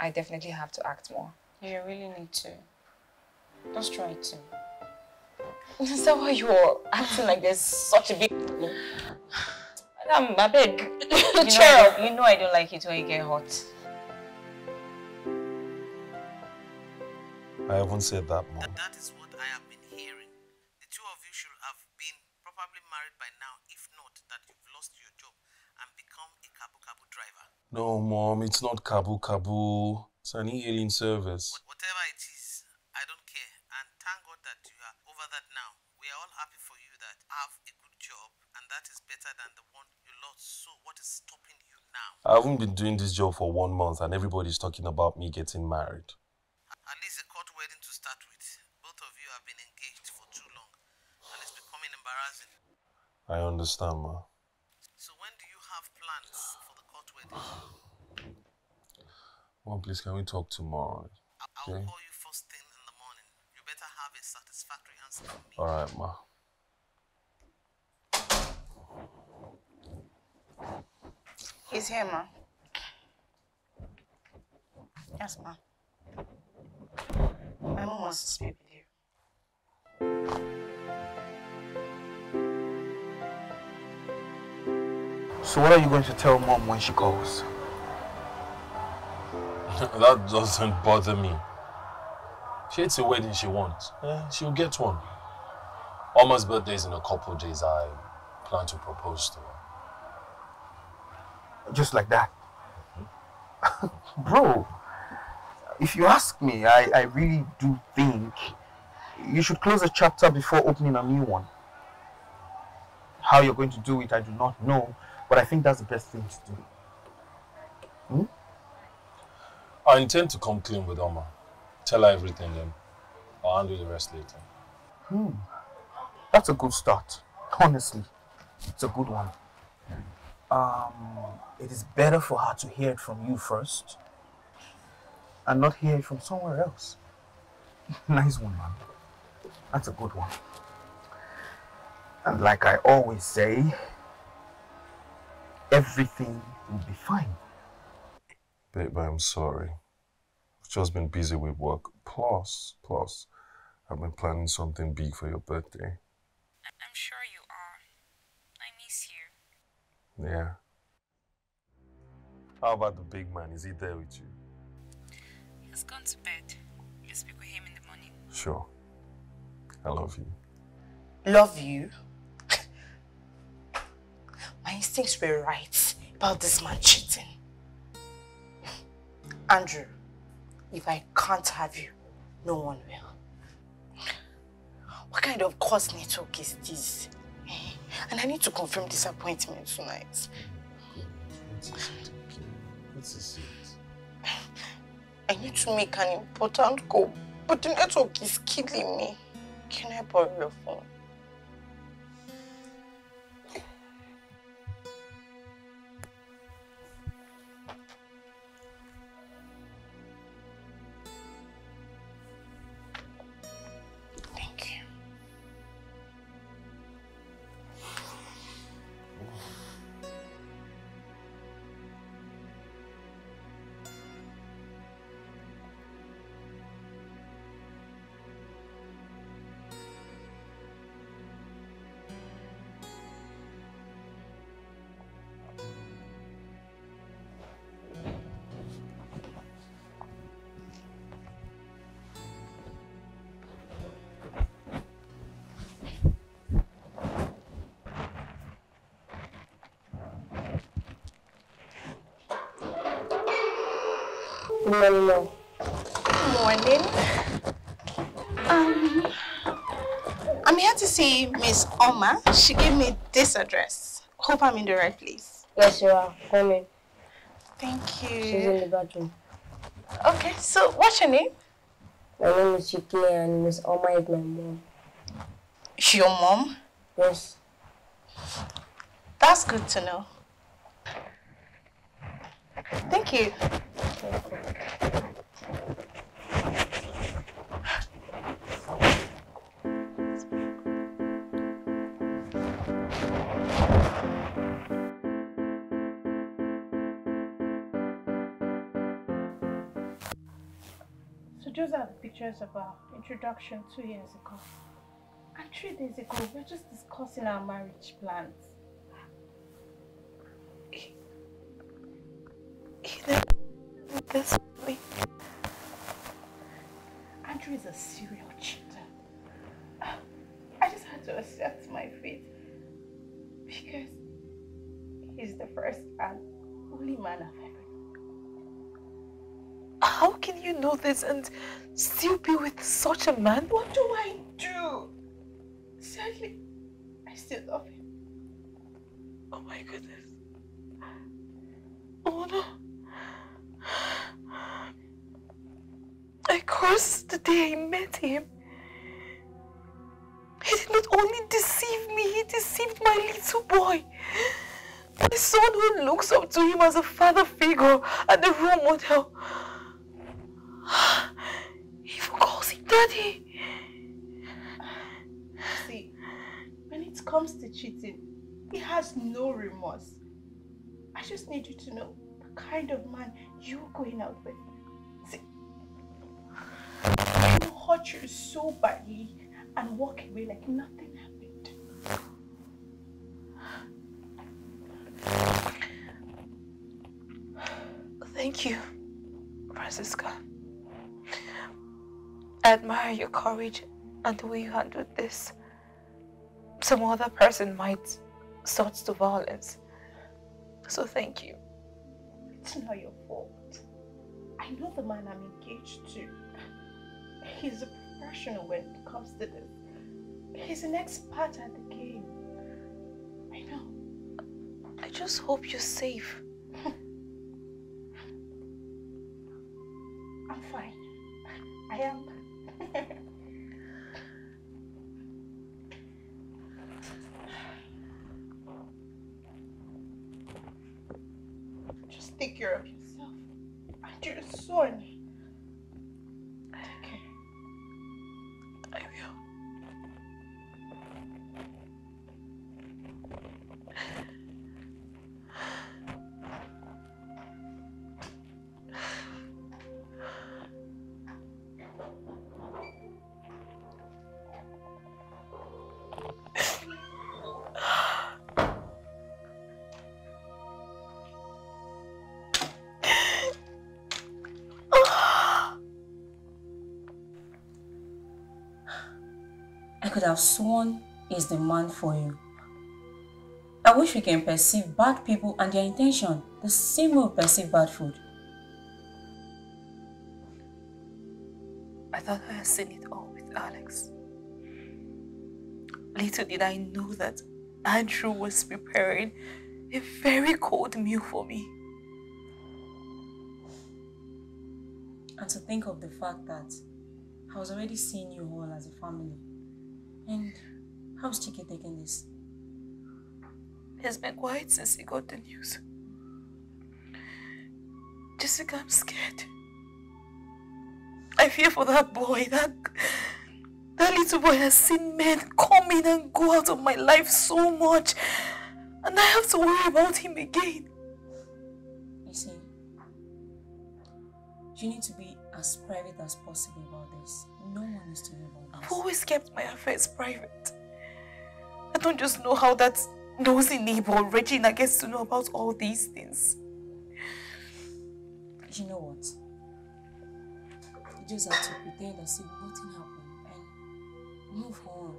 I definitely have to act more. You really need to. Just try to. Is that why you're acting like there's such a big problem? I'm a big. You know, Cheer I up. don't, you know I don't like it when you get hot. I haven't said that, Mom. That is what I have No, Mom, it's not Kabu Kabu. It's an e-hailing service. Whatever it is, I don't care. And thank God that you are over that now. We are all happy for you that have a good job and that is better than the one you lost. So what is stopping you now? I haven't been doing this job for one month and everybody's talking about me getting married. At least a court wedding to start with. Both of you have been engaged for too long and it's becoming embarrassing. I understand, Ma. So when do you have plans for the court wedding? Mom, please, can we talk tomorrow? I- I'll Okay. call you first thing in the morning. You better have a satisfactory answer from me. All right, Ma. He's here, ma. Yes, ma. My mom wants to speak with you. So what are you going to tell mom when she calls? that doesn't bother me. She hates a wedding she wants. Eh, she'll get one. Oma's birthday is in a couple of days. I plan to propose to her. Just like that. Bro, if you ask me, I, I really do think you should close a chapter before opening a new one. How you're going to do it, I do not know, but I think that's the best thing to do. I intend to come clean with Oma. Tell her everything then. I'll handle the rest later. That's a good start. Honestly, it's a good one. Um, it is better for her to hear it from you first and not hear it from somewhere else. nice one, man. That's a good one. And like I always say, everything will be fine. Babe, I'm sorry. I've just been busy with work. Plus, plus, I've been planning something big for your birthday. I'm sure you are. I miss you. Yeah. How about the big man? Is he there with you? He's gone to bed. You speak with him in the morning. Sure. I love you. Love you? My instincts were right about this man cheating. Andrew, if I can't have you, no one will. What kind of course network is this? And I need to confirm this appointment tonight. What is it. I need to make an important call, but the network is killing me. Can I borrow your phone? Morning, Morning. Um, I'm here to see Miss Oma. She gave me this address. Hope I'm in the right place. Yes, you are. Come in. Thank you. She's in the bathroom. Okay, so what's your name? My name is Chike and Miss Oma is my mom. Your mom. Yes. That's good to know. Thank you. So those are the pictures of our introduction two years ago. And three days ago, we were just discussing our marriage plans. This way. Andrew is a serial cheater. I just had to accept my fate because He's the first and only man I've ever How can you know this and still be with such a man? What do I do? Sadly, I still love him. Oh my goodness. Oh no. I cursed the day I met him. He did not only deceive me, he deceived my little boy. My son who looks up to him as a father figure and a role model. He even calls him daddy. See, when it comes to cheating, he has no remorse. I just need you to know the kind of man you're going out with. Hurt you so badly and walk away like nothing happened. Thank you, Francisca. I admire your courage and the way you handled this. Some other person might sort to violence. So thank you. It's not your fault. I know the man I'm engaged to. He's a professional when it comes to this. He's an expert at the game. I know. I just hope you're safe. I'm fine. I am. Just take care of yourself and your son. Could have sworn is the man for you. I wish we can perceive bad people and their intention the same way we perceive bad food. I thought I had seen it all with Alex. Little did I know that Andrew was preparing a very cold meal for me. And to think of the fact that I was already seeing you all as a family. And how's Chike taking this? He's been quiet since he got the news. Jessica, I'm scared. I fear for that boy. That, that little boy has seen men come in and go out of my life so much. And I have to worry about him again. You see, you need to be as private as possible about this. No one needs to know about I've always kept my affairs private. I don't just know how that nosy neighbor Regina gets to know about all these things. You know what? You just have to pretend as if nothing happened and move on.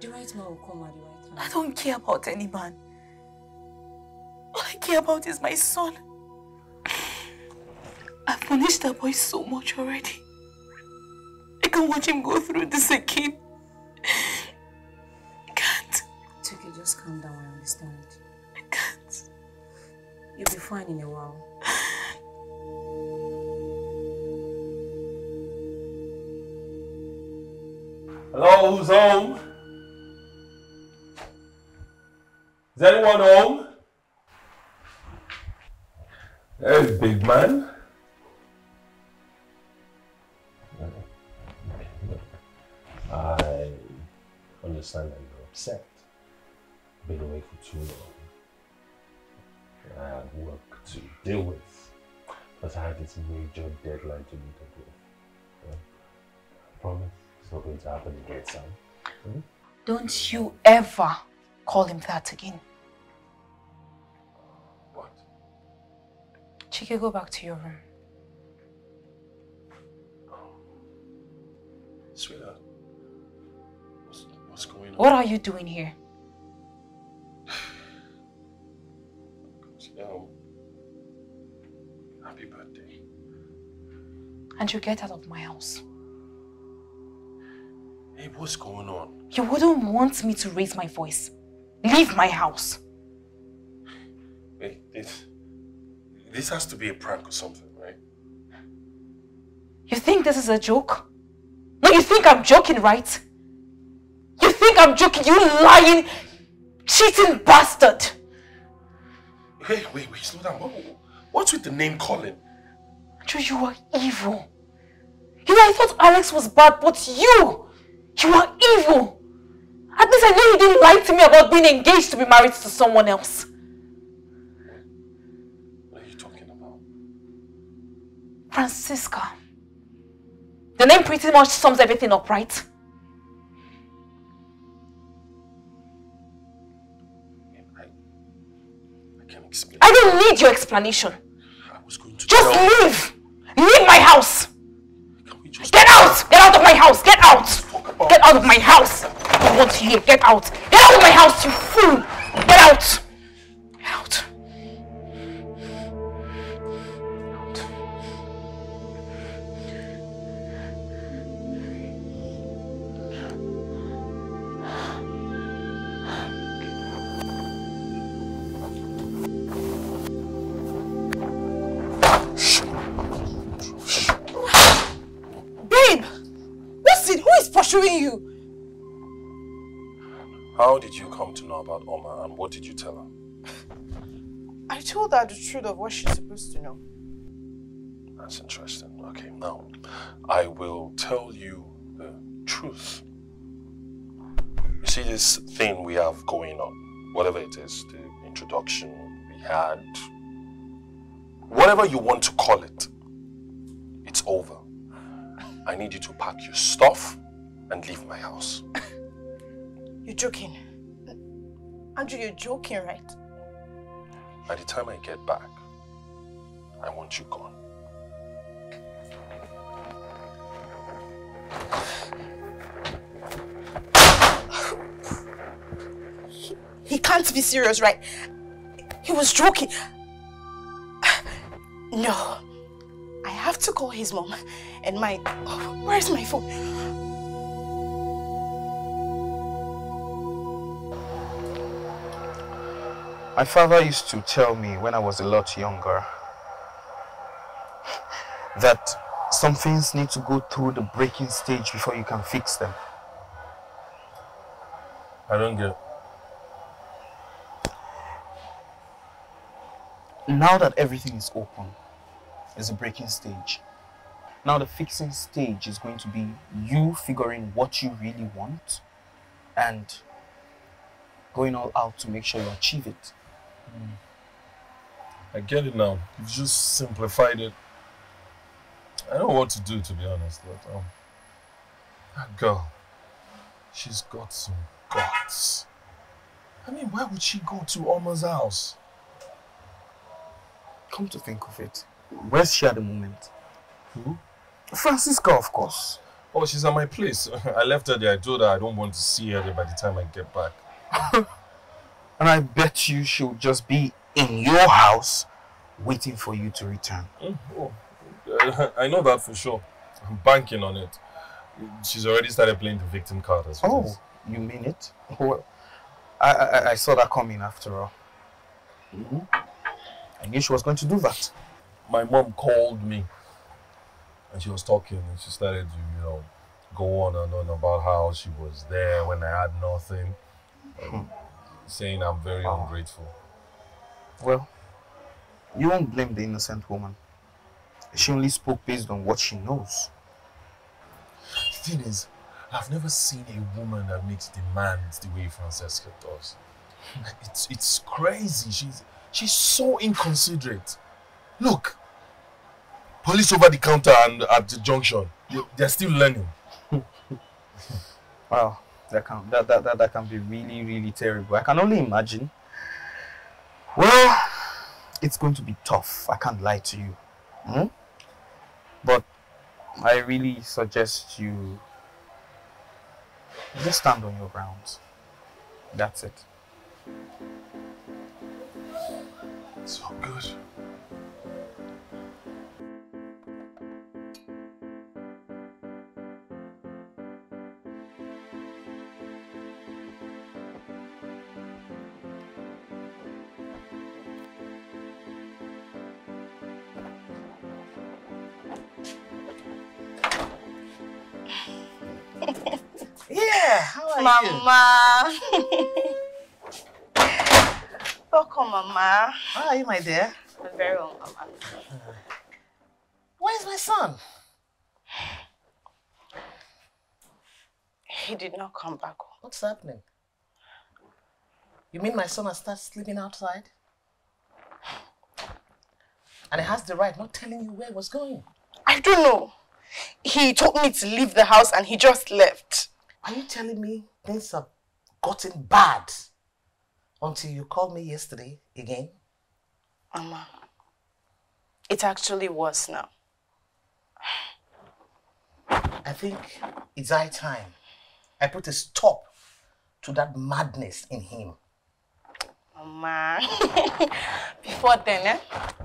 The right man will come at the right time. I don't care about any man. All I care about is my son. I've punished that boy so much already. I can't watch him go through this again. I can't. It's okay, just calm down I understand. I can't. You'll be fine in a while. Hello, who's home? Is anyone home? Hey, big man. I understand that you're upset. Been away for too long. I have work to deal with. Plus, I have this major deadline to meet up with. Yeah? I promise it's not going to happen again, Sam. Hmm? Don't you ever call him that again. What? Chike, go back to your room. Sweetheart, what's, what's going on? What are you doing here? happy birthday. And you get out of my house. Hey, what's going on? You wouldn't want me to raise my voice. Leave my house. Wait, this, this has to be a prank or something, right? You think this is a joke? No, you think I'm joking, right? You think I'm joking, you lying, cheating bastard! Wait, wait, wait, slow down. What, what's with the name calling? Andrew, you are evil. You know, I thought Alex was bad, but you, you are evil. At least I know you didn't lie to me about being engaged to be married to someone else. What are you talking about? Francisca. The name pretty much sums everything up, right? Explain. I don't need your explanation. I was going to Just tell leave! Leave my house! Can we just Get out! Get out of my house! Get out! Get out of my house! I don't want you here. Get out! Get out of my house, you fool! Get out! Get out. Out. Is pursuing you? How did you come to know about Oma and what did you tell her? I told her the truth of what she's supposed to know. That's interesting. Okay, now I will tell you the truth. You see this thing we have going on, whatever it is, the introduction we had, whatever you want to call it, it's over. I need you to pack your stuff and leave my house. You're joking. Andrew, you're joking, right? By the time I get back, I want you gone. He can't be serious, right? He was joking. No. I have to call his mom. And my... Oh, where's my phone? My father used to tell me when I was a lot younger that some things need to go through the breaking stage before you can fix them. I don't get Now that everything is open, is a breaking stage. Now the fixing stage is going to be you figuring what you really want and going all out to make sure you achieve it. I get it now. You've just simplified it. I don't know what to do, to be honest. But um, that girl, she's got some guts. I mean, why would she go to Oma's house? Come to think of it, where's she at the moment? Who? Francisca, of course. Oh, she's at my place. I left her there. I told her I don't want to see her there by the time I get back. And I bet you she'll just be in your house waiting for you to return. Mm, oh, I know that for sure. I'm banking on it. She's already started playing the victim card as well. Oh, you mean it? Well, I, I, I saw that coming after all. I knew she was going to do that. my mom called me and she was talking and she started to, you know, go on and on about how she was there when I had nothing. um, saying I'm very oh. ungrateful. Well, you won't blame the innocent woman. She only spoke based on what she knows. The thing is, I've never seen a woman that makes demands the way Francesca does. It's it's crazy. She's she's so inconsiderate. Look, police over the counter and at the junction. They, they're still learning. Wow, that can that, that, that, that can be really, really terrible. I can only imagine. Well, it's going to be tough. I can't lie to you. Hmm? But I really suggest you just stand on your grounds. That's it. So good. Mama. Welcome, Mama. How are you, my dear? I'm very well, Mama. Where's my son? He did not come back home. What's happening? You mean my son has started sleeping outside? And he has the right not telling you where he was going. I don't know. He told me to leave the house and he just left. Are you telling me things have gotten bad until you called me yesterday again? Mama, it actually was now. I think it's high time I put a stop to that madness in him. Mama, before then, eh,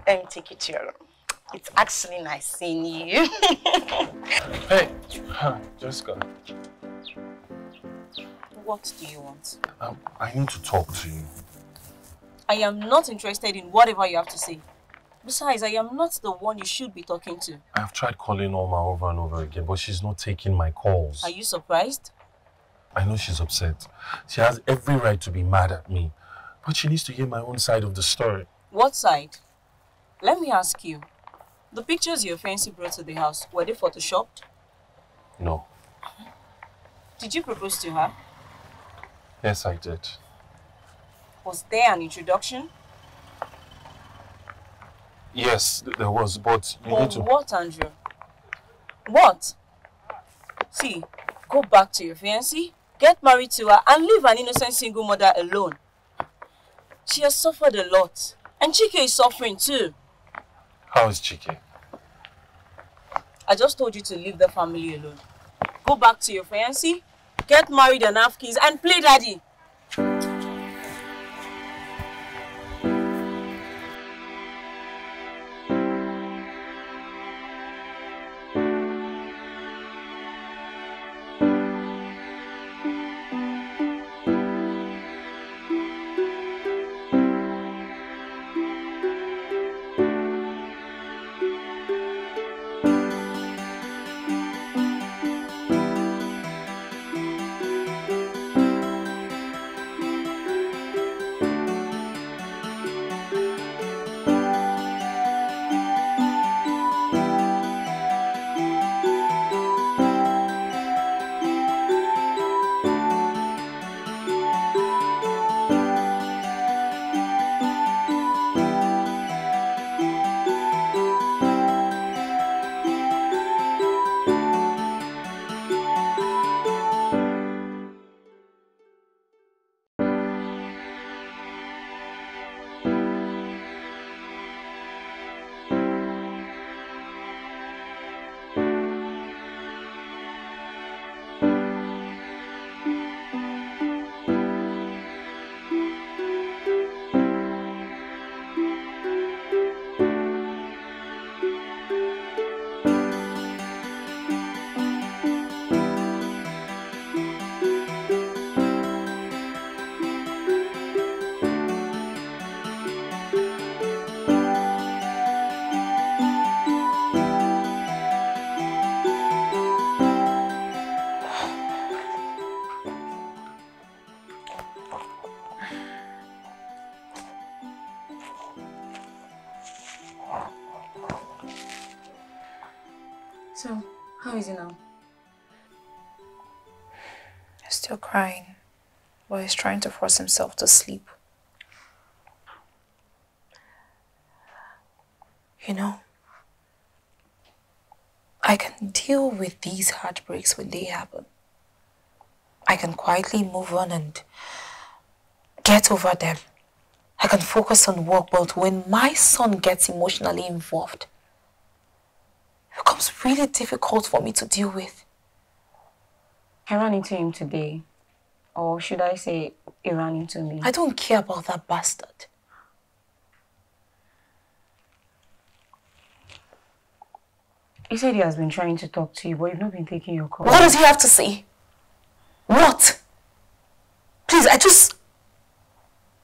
let me take you to your room. It's actually nice seeing you. Hey, Jessica, What do you want? um, I need to talk to you. I am not interested in whatever you have to say. Besides, I am not the one you should be talking to. I've tried calling Oma over and over again, but she's not taking my calls. Are you surprised? I know she's upset. She has every right to be mad at me, but she needs to hear my own side of the story. What side? Let me ask you. The pictures your fiancé brought to the house, were they photoshopped? No. Did you propose to her? Yes, I did. Was there an introduction? Yes, there was, but you need to. what, Andrew? What? See, go back to your fiancé, get married to her, and leave an innocent single mother alone. She has suffered a lot, and Chike is suffering too. How is Chike? I just told you to leave the family alone. Go back to your fiancé, get married and have kids, and play daddy. He's trying to force himself to sleep. You know, I can deal with these heartbreaks when they happen. I can quietly move on and get over them. I can focus on work, but when my son gets emotionally involved, it becomes really difficult for me to deal with. I ran into him today. Or should I say he ran into me? I don't care about that bastard. He said he has been trying to talk to you, but you've not been taking your call. What does he have to say? What? Please, I just...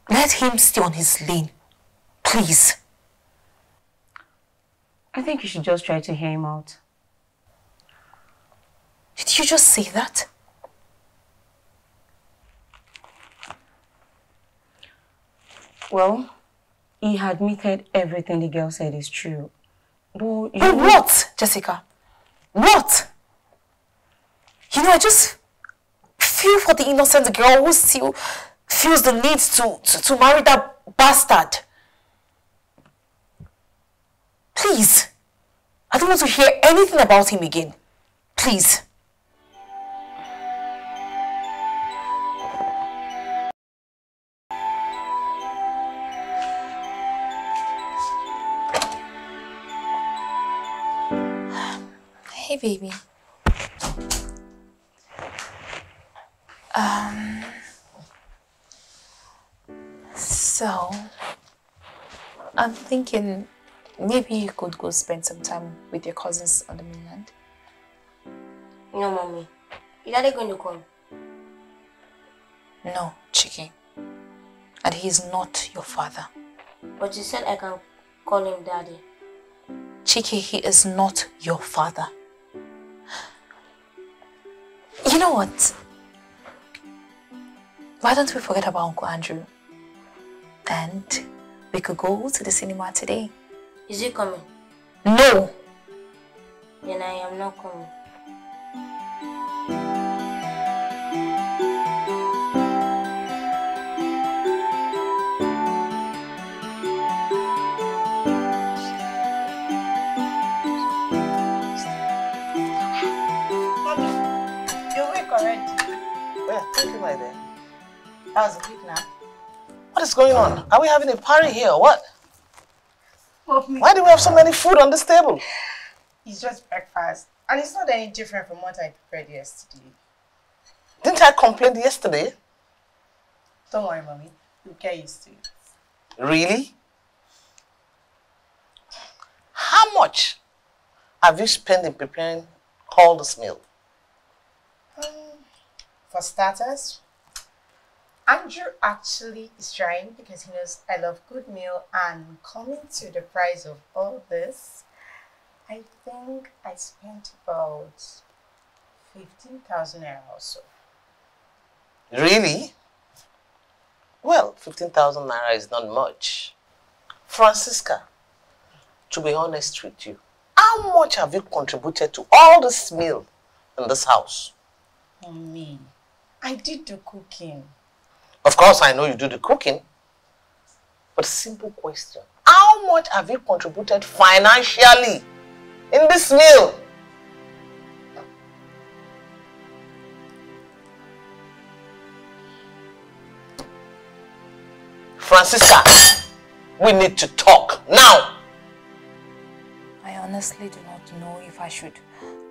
Let him stay on his lane. Please. I think you should just try to hear him out. Did you just say that? Well, he admitted everything the girl said is true. But, you But what, Jessica? What? You know, I just feel for the innocent girl who still feels the need to, to, to marry that bastard. Please. I don't want to hear anything about him again. Please. Baby. Um. So, I'm thinking maybe you could go spend some time with your cousins on the mainland. No, mommy. Is daddy going to come? No, Chike. And he is not your father. But you said I can call him daddy. Chike, he is not your father. You know what? Why don't we forget about Uncle Andrew? And we could go to the cinema today. Is he coming? No! Then I am not coming. That was a quick nap. What is going on? Are we having a party here or what? Mommy. Why do we have so many food on this table? It's just breakfast. And it's not any different from what I prepared yesterday. Didn't I complain yesterday? Don't worry, Mommy. You'll get used to it. Really? How much have you spent in preparing all this meal? Um, for starters, Andrew actually is trying because he knows I love good meal and coming to the price of all this, I think I spent about 15,000 naira or so. Really? Well, 15,000 naira is not much. Francisca, to be honest with you, how much have you contributed to all this meal in this house? Me, I did the cooking. Of course, I know you do the cooking. But simple question. How much have you contributed financially in this meal? Francisca, we need to talk now. I honestly do not know if I should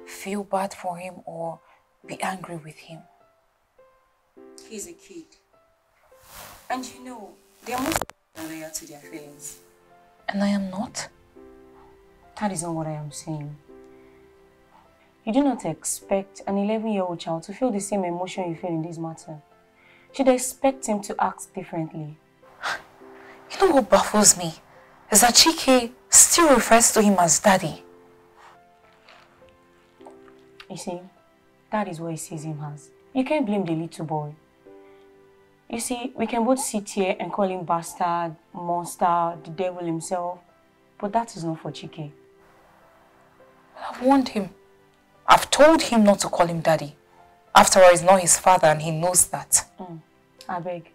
feel bad for him or be angry with him. He's a kid. And you know, they are most loyal to their feelings. And I am not? That is not what I am saying. You do not expect an 11-year-old child to feel the same emotion you feel in this matter. Should expect him to act differently. You know what baffles me? Is that Chike still refers to him as daddy. You see, that is what he sees him as. You can't blame the little boy. You see, we can both sit here and call him bastard, monster, the devil himself, but that is not for Chike. I've warned him. I've told him not to call him daddy. After all, he's not his father and he knows that. Mm. I beg.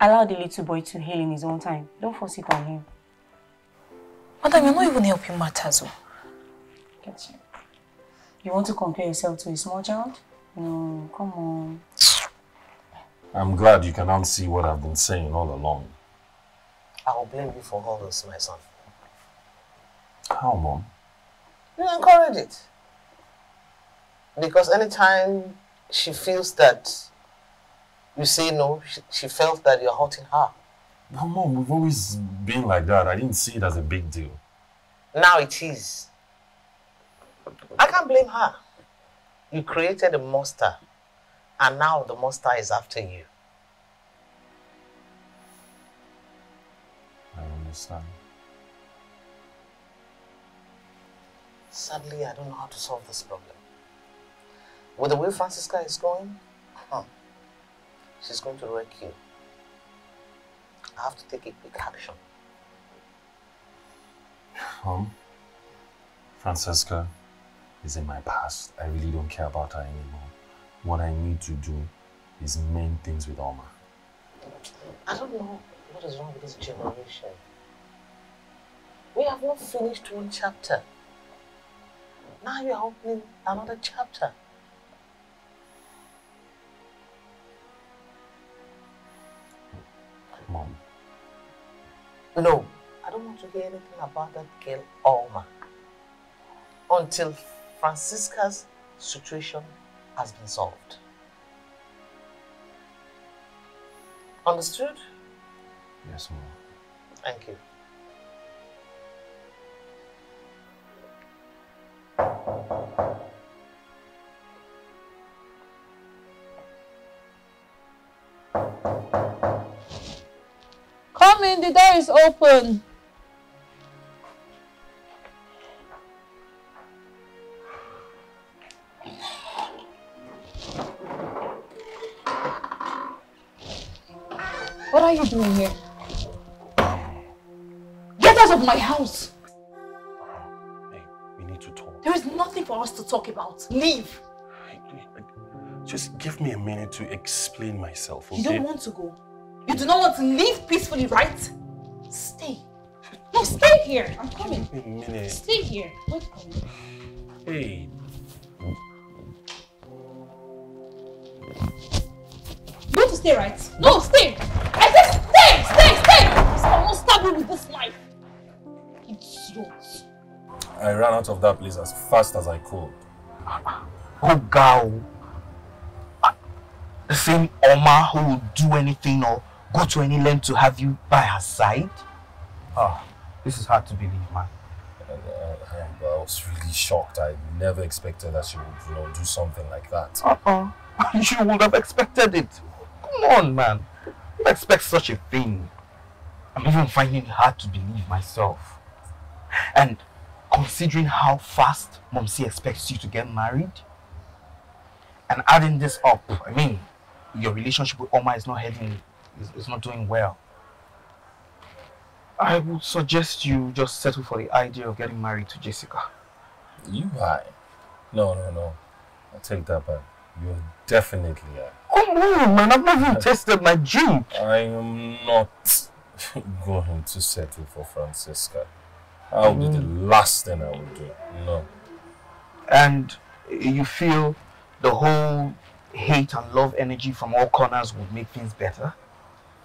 Allow the little boy to heal in his own time. Don't force it on him. Madam, you're not even helping matters. oh. Get you. You want to compare yourself to a small child? No, come on. I'm glad you can now see what I've been saying all along. I will blame you for all this, my son. How, Mom? You encourage it. Because anytime she feels that you say no, she, she felt that you're hurting her. No, Mom, we've always been like that. I didn't see it as a big deal. Now it is. I can't blame her. You created a monster, and now the monster is after you. I understand. Sadly, I don't know how to solve this problem. With the way Francisca is going, huh, she's going to wreck you. I have to take a quick action. Um, Francesca is in my past. I really don't care about her anymore. What I need to do is mend things with Oma. I don't know what is wrong with this generation. We have not finished one chapter. Now you're opening another chapter. Mom, No, I don't want to hear anything about that girl, Oma. Until Francisca's situation has been solved. Understood? yes, Mom. Thank you. Come in, the door is open. Are you doing here? Get out of my house! We need to talk. There is nothing for us to talk about. Leave! Just give me a minute to explain myself, okay? You don't want to go. You do not want to leave peacefully, right? Stay. No, stay here. I'm coming. Give me a minute. Stay here. Wait for me. Hey, You want to stay, right? No, stay! Stab you with this knife. Idiot. I ran out of that place as fast as I could. Oh, girl. The same Oma who will do anything or go to any length to have you by her side? Oh, this is hard to believe, man. And, uh, and I was really shocked. I never expected that she would, you know, do something like that. Uh-uh. You would have expected it. Come on, man. You expect such a thing. I'm even finding it hard to believe myself. And considering how fast Momsi expects you to get married, and adding this up, I mean, your relationship with Oma is not heading, is, is not doing well. I would suggest you just settle for the idea of getting married to Jessica. You are. No, no, no. I take that back. You're definitely high. Come on, man. I've not even tasted my drink. I am not going to settle for Francisca. That would be the mm. last thing I would do. No. and you feel the whole hate and love energy from all corners would make things better?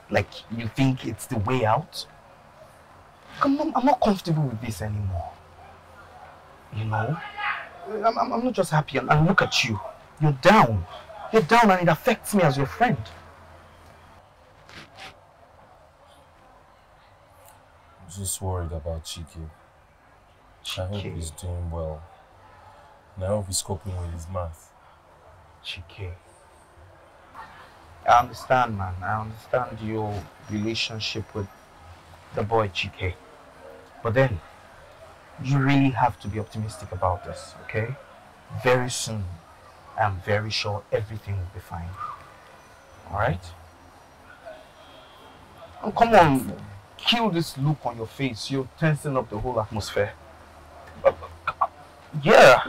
Like you think it's the way out? Come on, I'm not comfortable with this anymore. You know? I'm, I'm, I'm not just happy. And, and look at you. You're down. You're down and it affects me as your friend. Just worried about Chike. I hope he's doing well. And I hope he's coping with his math. Chike. I understand, man. I understand your relationship with the boy Chike. But then, you really have to be optimistic about this, okay? Very soon, I'm very sure everything will be fine. Alright? Oh, come on, kill this look on your face. You're tensing up the whole atmosphere. Yeah.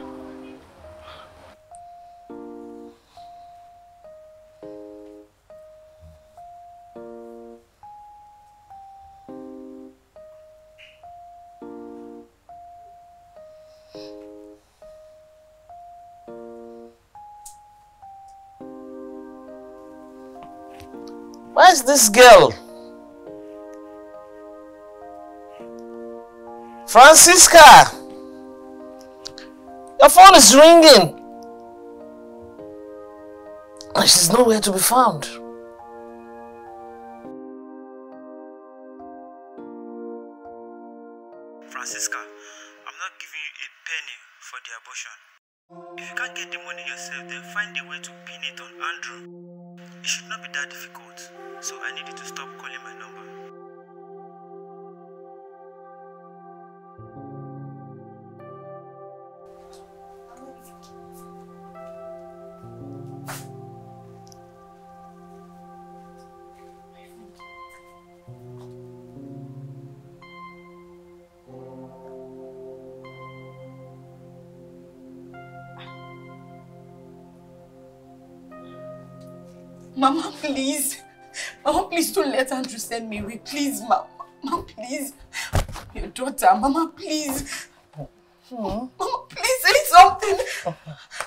Where's this girl? Francisca! Your phone is ringing. And she's nowhere to be found. Andrew send me away. Please, Mama. Mama, please. Your daughter, Mama, please. Hmm? Mama, please say something.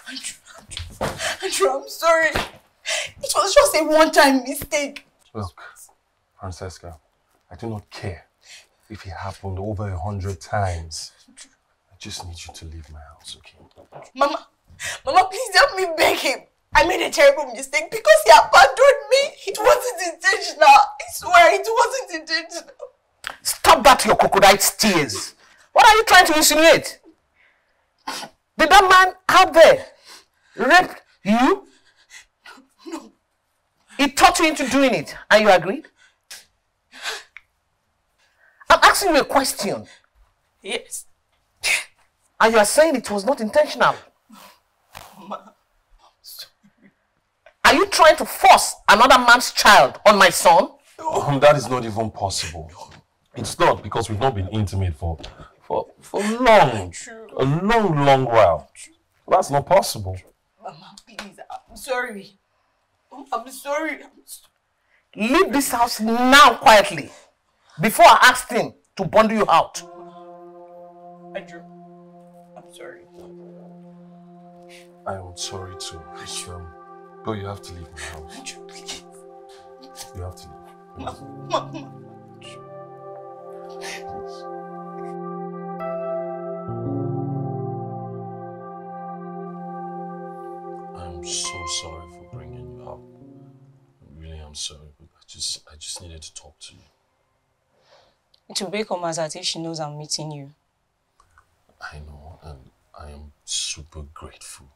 Andrew, Andrew, Andrew, I'm sorry. It was just a one-time mistake. Look, Francesca, I do not care if it happened over a hundred times. I just need you to leave my house, okay? Mama, Mama, please help me beg him. I made a terrible mistake because he abandoned me. It wasn't intentional. I swear it wasn't intentional. Stop that your crocodile's tears. What are you trying to insinuate? Did that man out there rape you? No. He taught you into doing it and you agreed? I'm asking you a question. Yes. And you are saying it was not intentional. Mama, Are you trying to force another man's child on my son? Um, that is not even possible. It's not because we've not been intimate for for for long, a long, long while. That's not possible. Mama, please, I'm sorry. I'm sorry. I'm so- Leave this house now quietly before I ask him to bundle you out. Andrew, I'm sorry. I am sorry too. It's, um, but you have to leave my house. Andrew, please. You have to leave. Mama. I'm so sorry for bringing you out. I'm sorry, but I just I just needed to talk to you. It will become as if she knows I'm meeting you. I know, and I am super grateful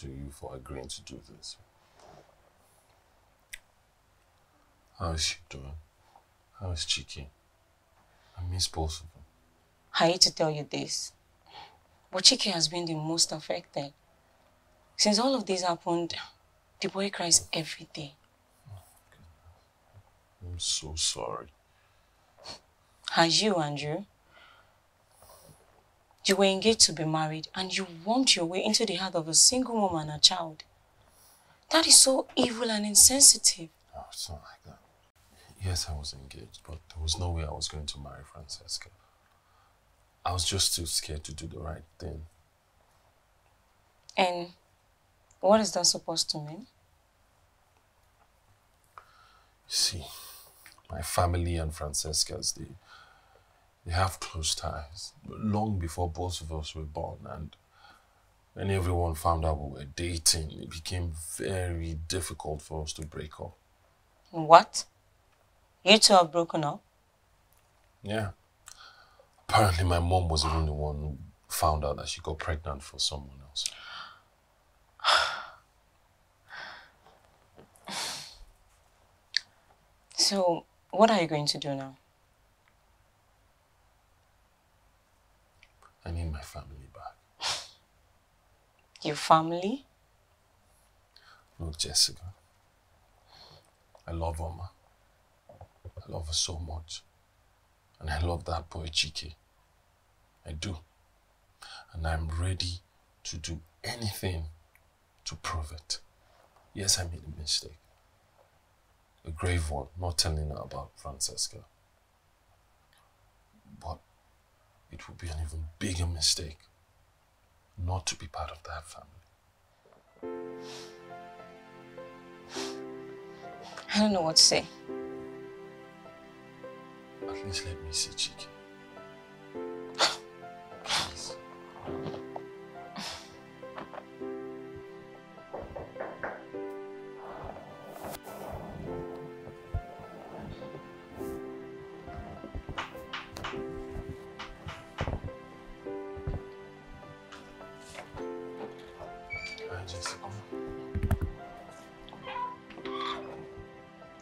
to you for agreeing to do this. How is she doing? How is Chike? I miss both of them. I hate to tell you this, but Chike has been the most affected. Since all of this happened, the boy cries every day. I'm so sorry. As you, Andrew, you were engaged to be married and you wormed your way into the heart of a single woman and a child. That is so evil and insensitive. Oh, it's not like that. Yes, I was engaged, but there was no way I was going to marry Francesca. I was just too scared to do the right thing. And what is that supposed to mean? You see, my family and Francesca's, they, they have close ties. Long before both of us were born, and when everyone found out we were dating, it became very difficult for us to break up. What? You two have broken up? Yeah. Apparently, my mom was even the one who found out that she got pregnant for someone else. So, what are you going to do now? I need my family back. Your family? Look, Jessica. I love Oma. I love her so much. And I love that boy, Chike. I do. And I'm ready to do anything to prove it. Yes, I made a mistake. A grave one, not telling her about Francesca. But it would be an even bigger mistake not to be part of that family. I don't know what to say. At least let me see Chike.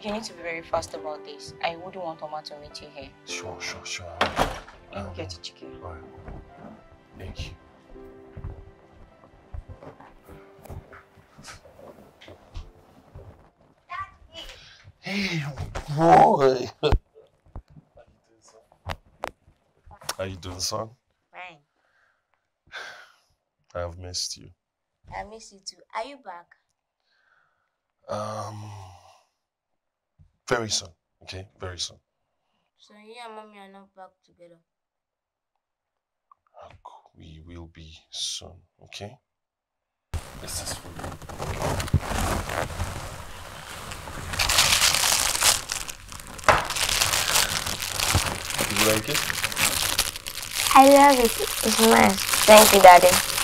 You need to be very fast about this. I wouldn't want Oma to meet you here. Sure, sure, sure. You um, get a chicken. Right. Thank you. Hey, boy. How you doing, son? Fine. I have missed you. I miss you too. Are you back? Um, very soon. Okay, very soon. So you and mommy are not back together. We will be soon. Okay. This is for you. You like it? I love it. It's nice. Thank you, Daddy.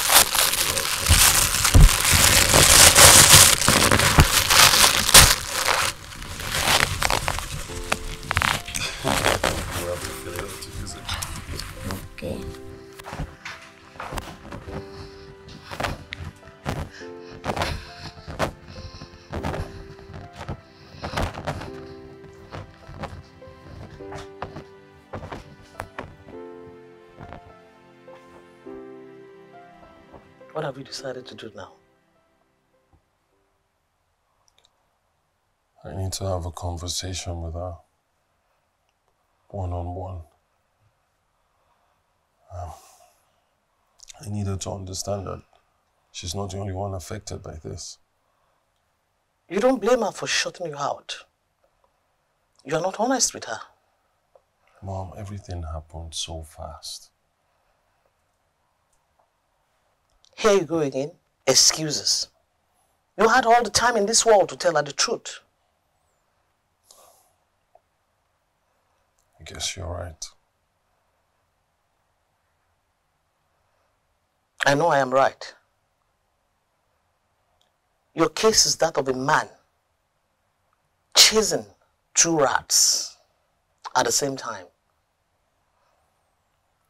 Decided to do now? I need to have a conversation with her. One on one. Um, I need her to understand that she's not the only one affected by this. You don't blame her for shutting you out. You are not honest with her. Mom, everything happened so fast. Here you go again. Excuses. You had all the time in this world to tell her the truth. I guess you're right. I know I am right. Your case is that of a man chasing two rats at the same time.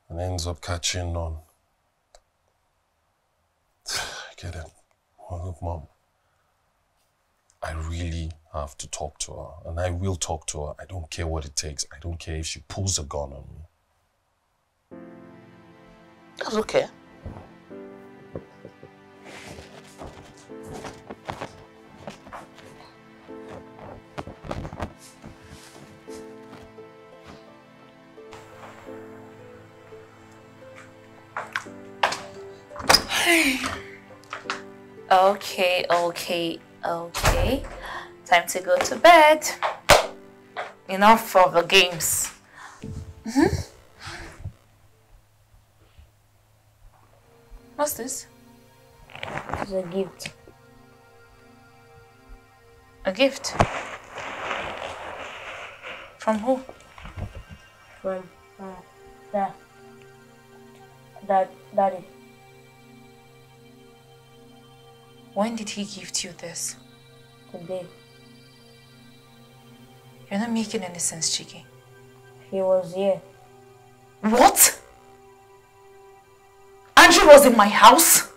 And ends up catching on. I get it. Well, look, Mom. I really have to talk to her. And I will talk to her. I don't care what it takes. I don't care if she pulls a gun on me. That's okay. Okay, okay, okay. Time to go to bed. Enough of the games. Mm -hmm. What's this? It's a gift. A gift? From who? From uh, Dad. Dad, Daddy. When did he gift you this? Today. You're not making any sense, Chike. He was here. What? Andrew was in my house?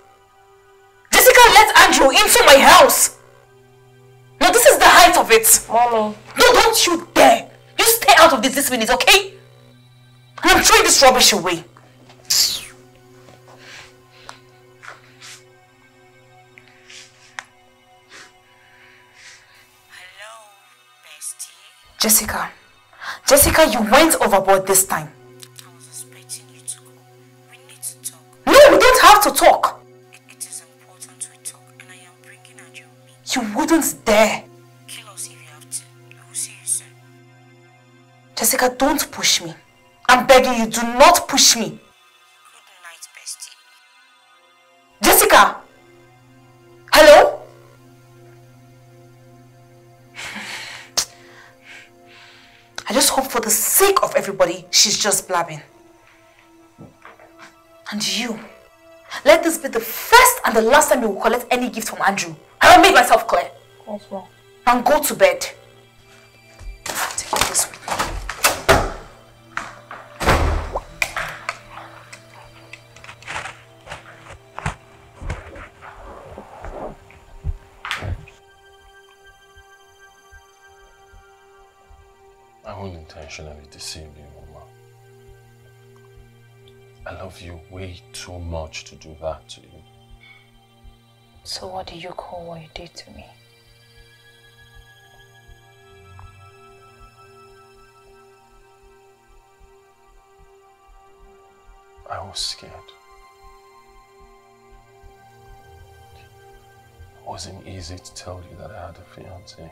Jessica let Andrew into my house! Now this is the height of it! Mommy. No, don't you dare! You stay out of this this minute, okay? And I'm throwing this rubbish away. Jessica. Jessica, you went overboard this time. I was expecting you to go. We need to talk. No, we don't have to talk. It is important we talk, and I am bringing Andrew with me. You wouldn't dare. Kill us if you have to. I will see you soon. Jessica, don't push me. I'm begging you, do not push me. Sake of everybody, she's just blabbing. And you, let this be the first and the last time you will collect any gift from Andrew. I will make myself clear. Yes, ma'am. And go to bed. Intentionally deceive you, Mama. I love you way too much to do that to you. So what do you call what you did to me? I was scared. It wasn't easy to tell you that I had a fiance.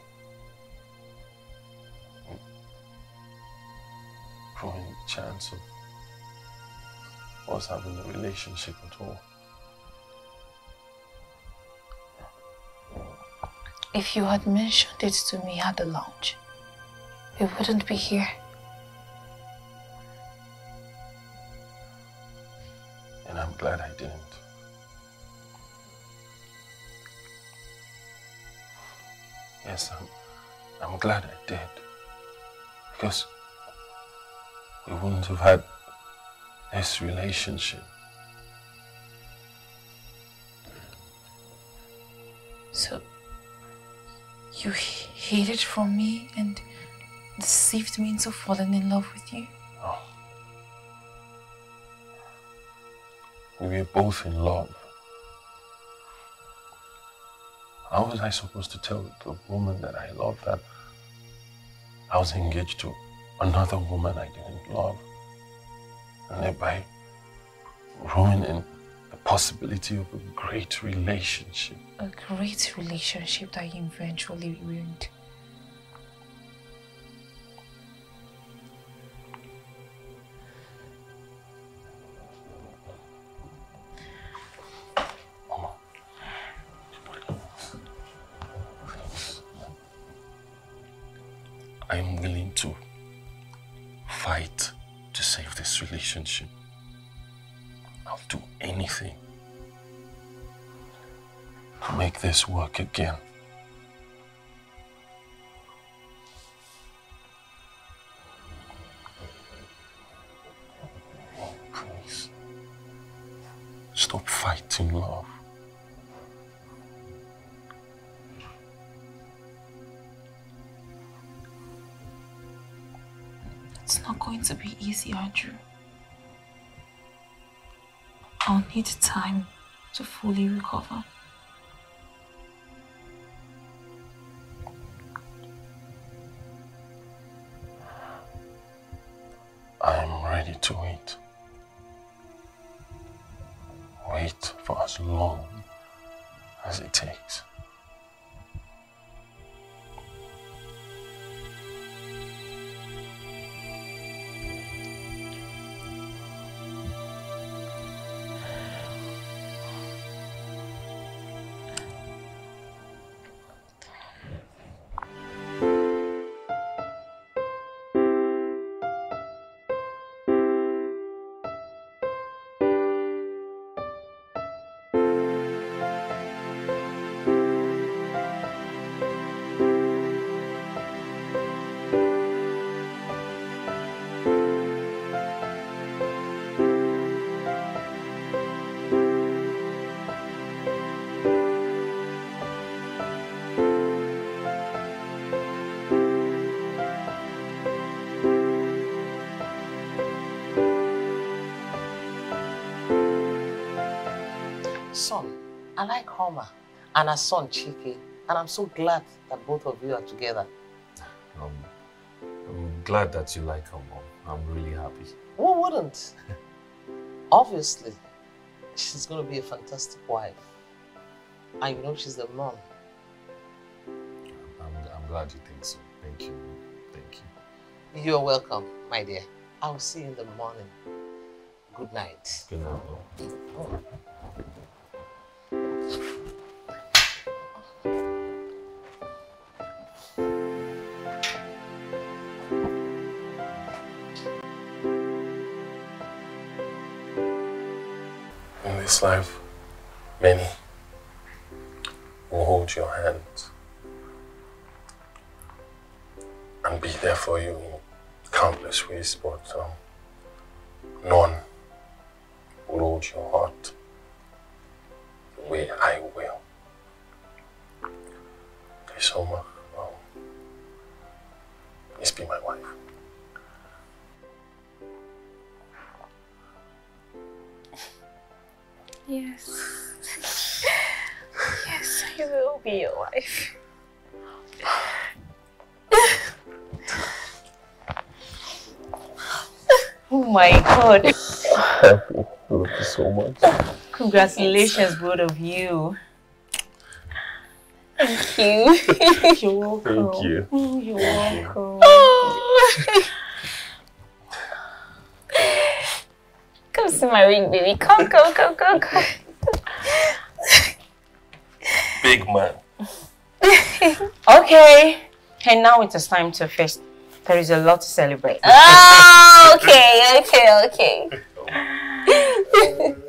Chance of us having a relationship at all. If you had mentioned it to me at the lounge, we wouldn't be here. And I'm glad I didn't. Yes, I'm, I'm glad I did. Because we wouldn't have had this relationship. So, you hid it from me and deceived me into falling in love with you? Oh. We were both in love. How was I supposed to tell the woman that I loved that I was engaged to another woman I didn't love? And thereby ruining the possibility of a great relationship. A great relationship that you eventually ruined. This work again. Please, stop fighting love. It's not going to be easy, Andrew. I'll need time to fully recover. Son, I like Oma and her son Chike, and I'm so glad that both of you are together. Um, I'm glad that you like her, Mom. I'm really happy. Who wouldn't? Obviously, she's going to be a fantastic wife. I know she's the mom. I'm, I'm glad you think so. Thank you. Thank you. You're welcome, my dear. I'll see you in the morning. Good night. Good night, Mom. In this life, many will hold your hand and be there for you in countless ways, but um, none will hold your heart the way I will. Okay, Soma, um, please be my wife. Yes. yes, I will be your wife. Oh my god. Thank you so much. Congratulations, both of you. Thank you. You're welcome. Thank you. You're welcome. Oh. kissing my ring, baby. Come, come, come, come, come. Big man. okay. And now it is time to feast. There is a lot to celebrate. Oh, okay, okay, okay.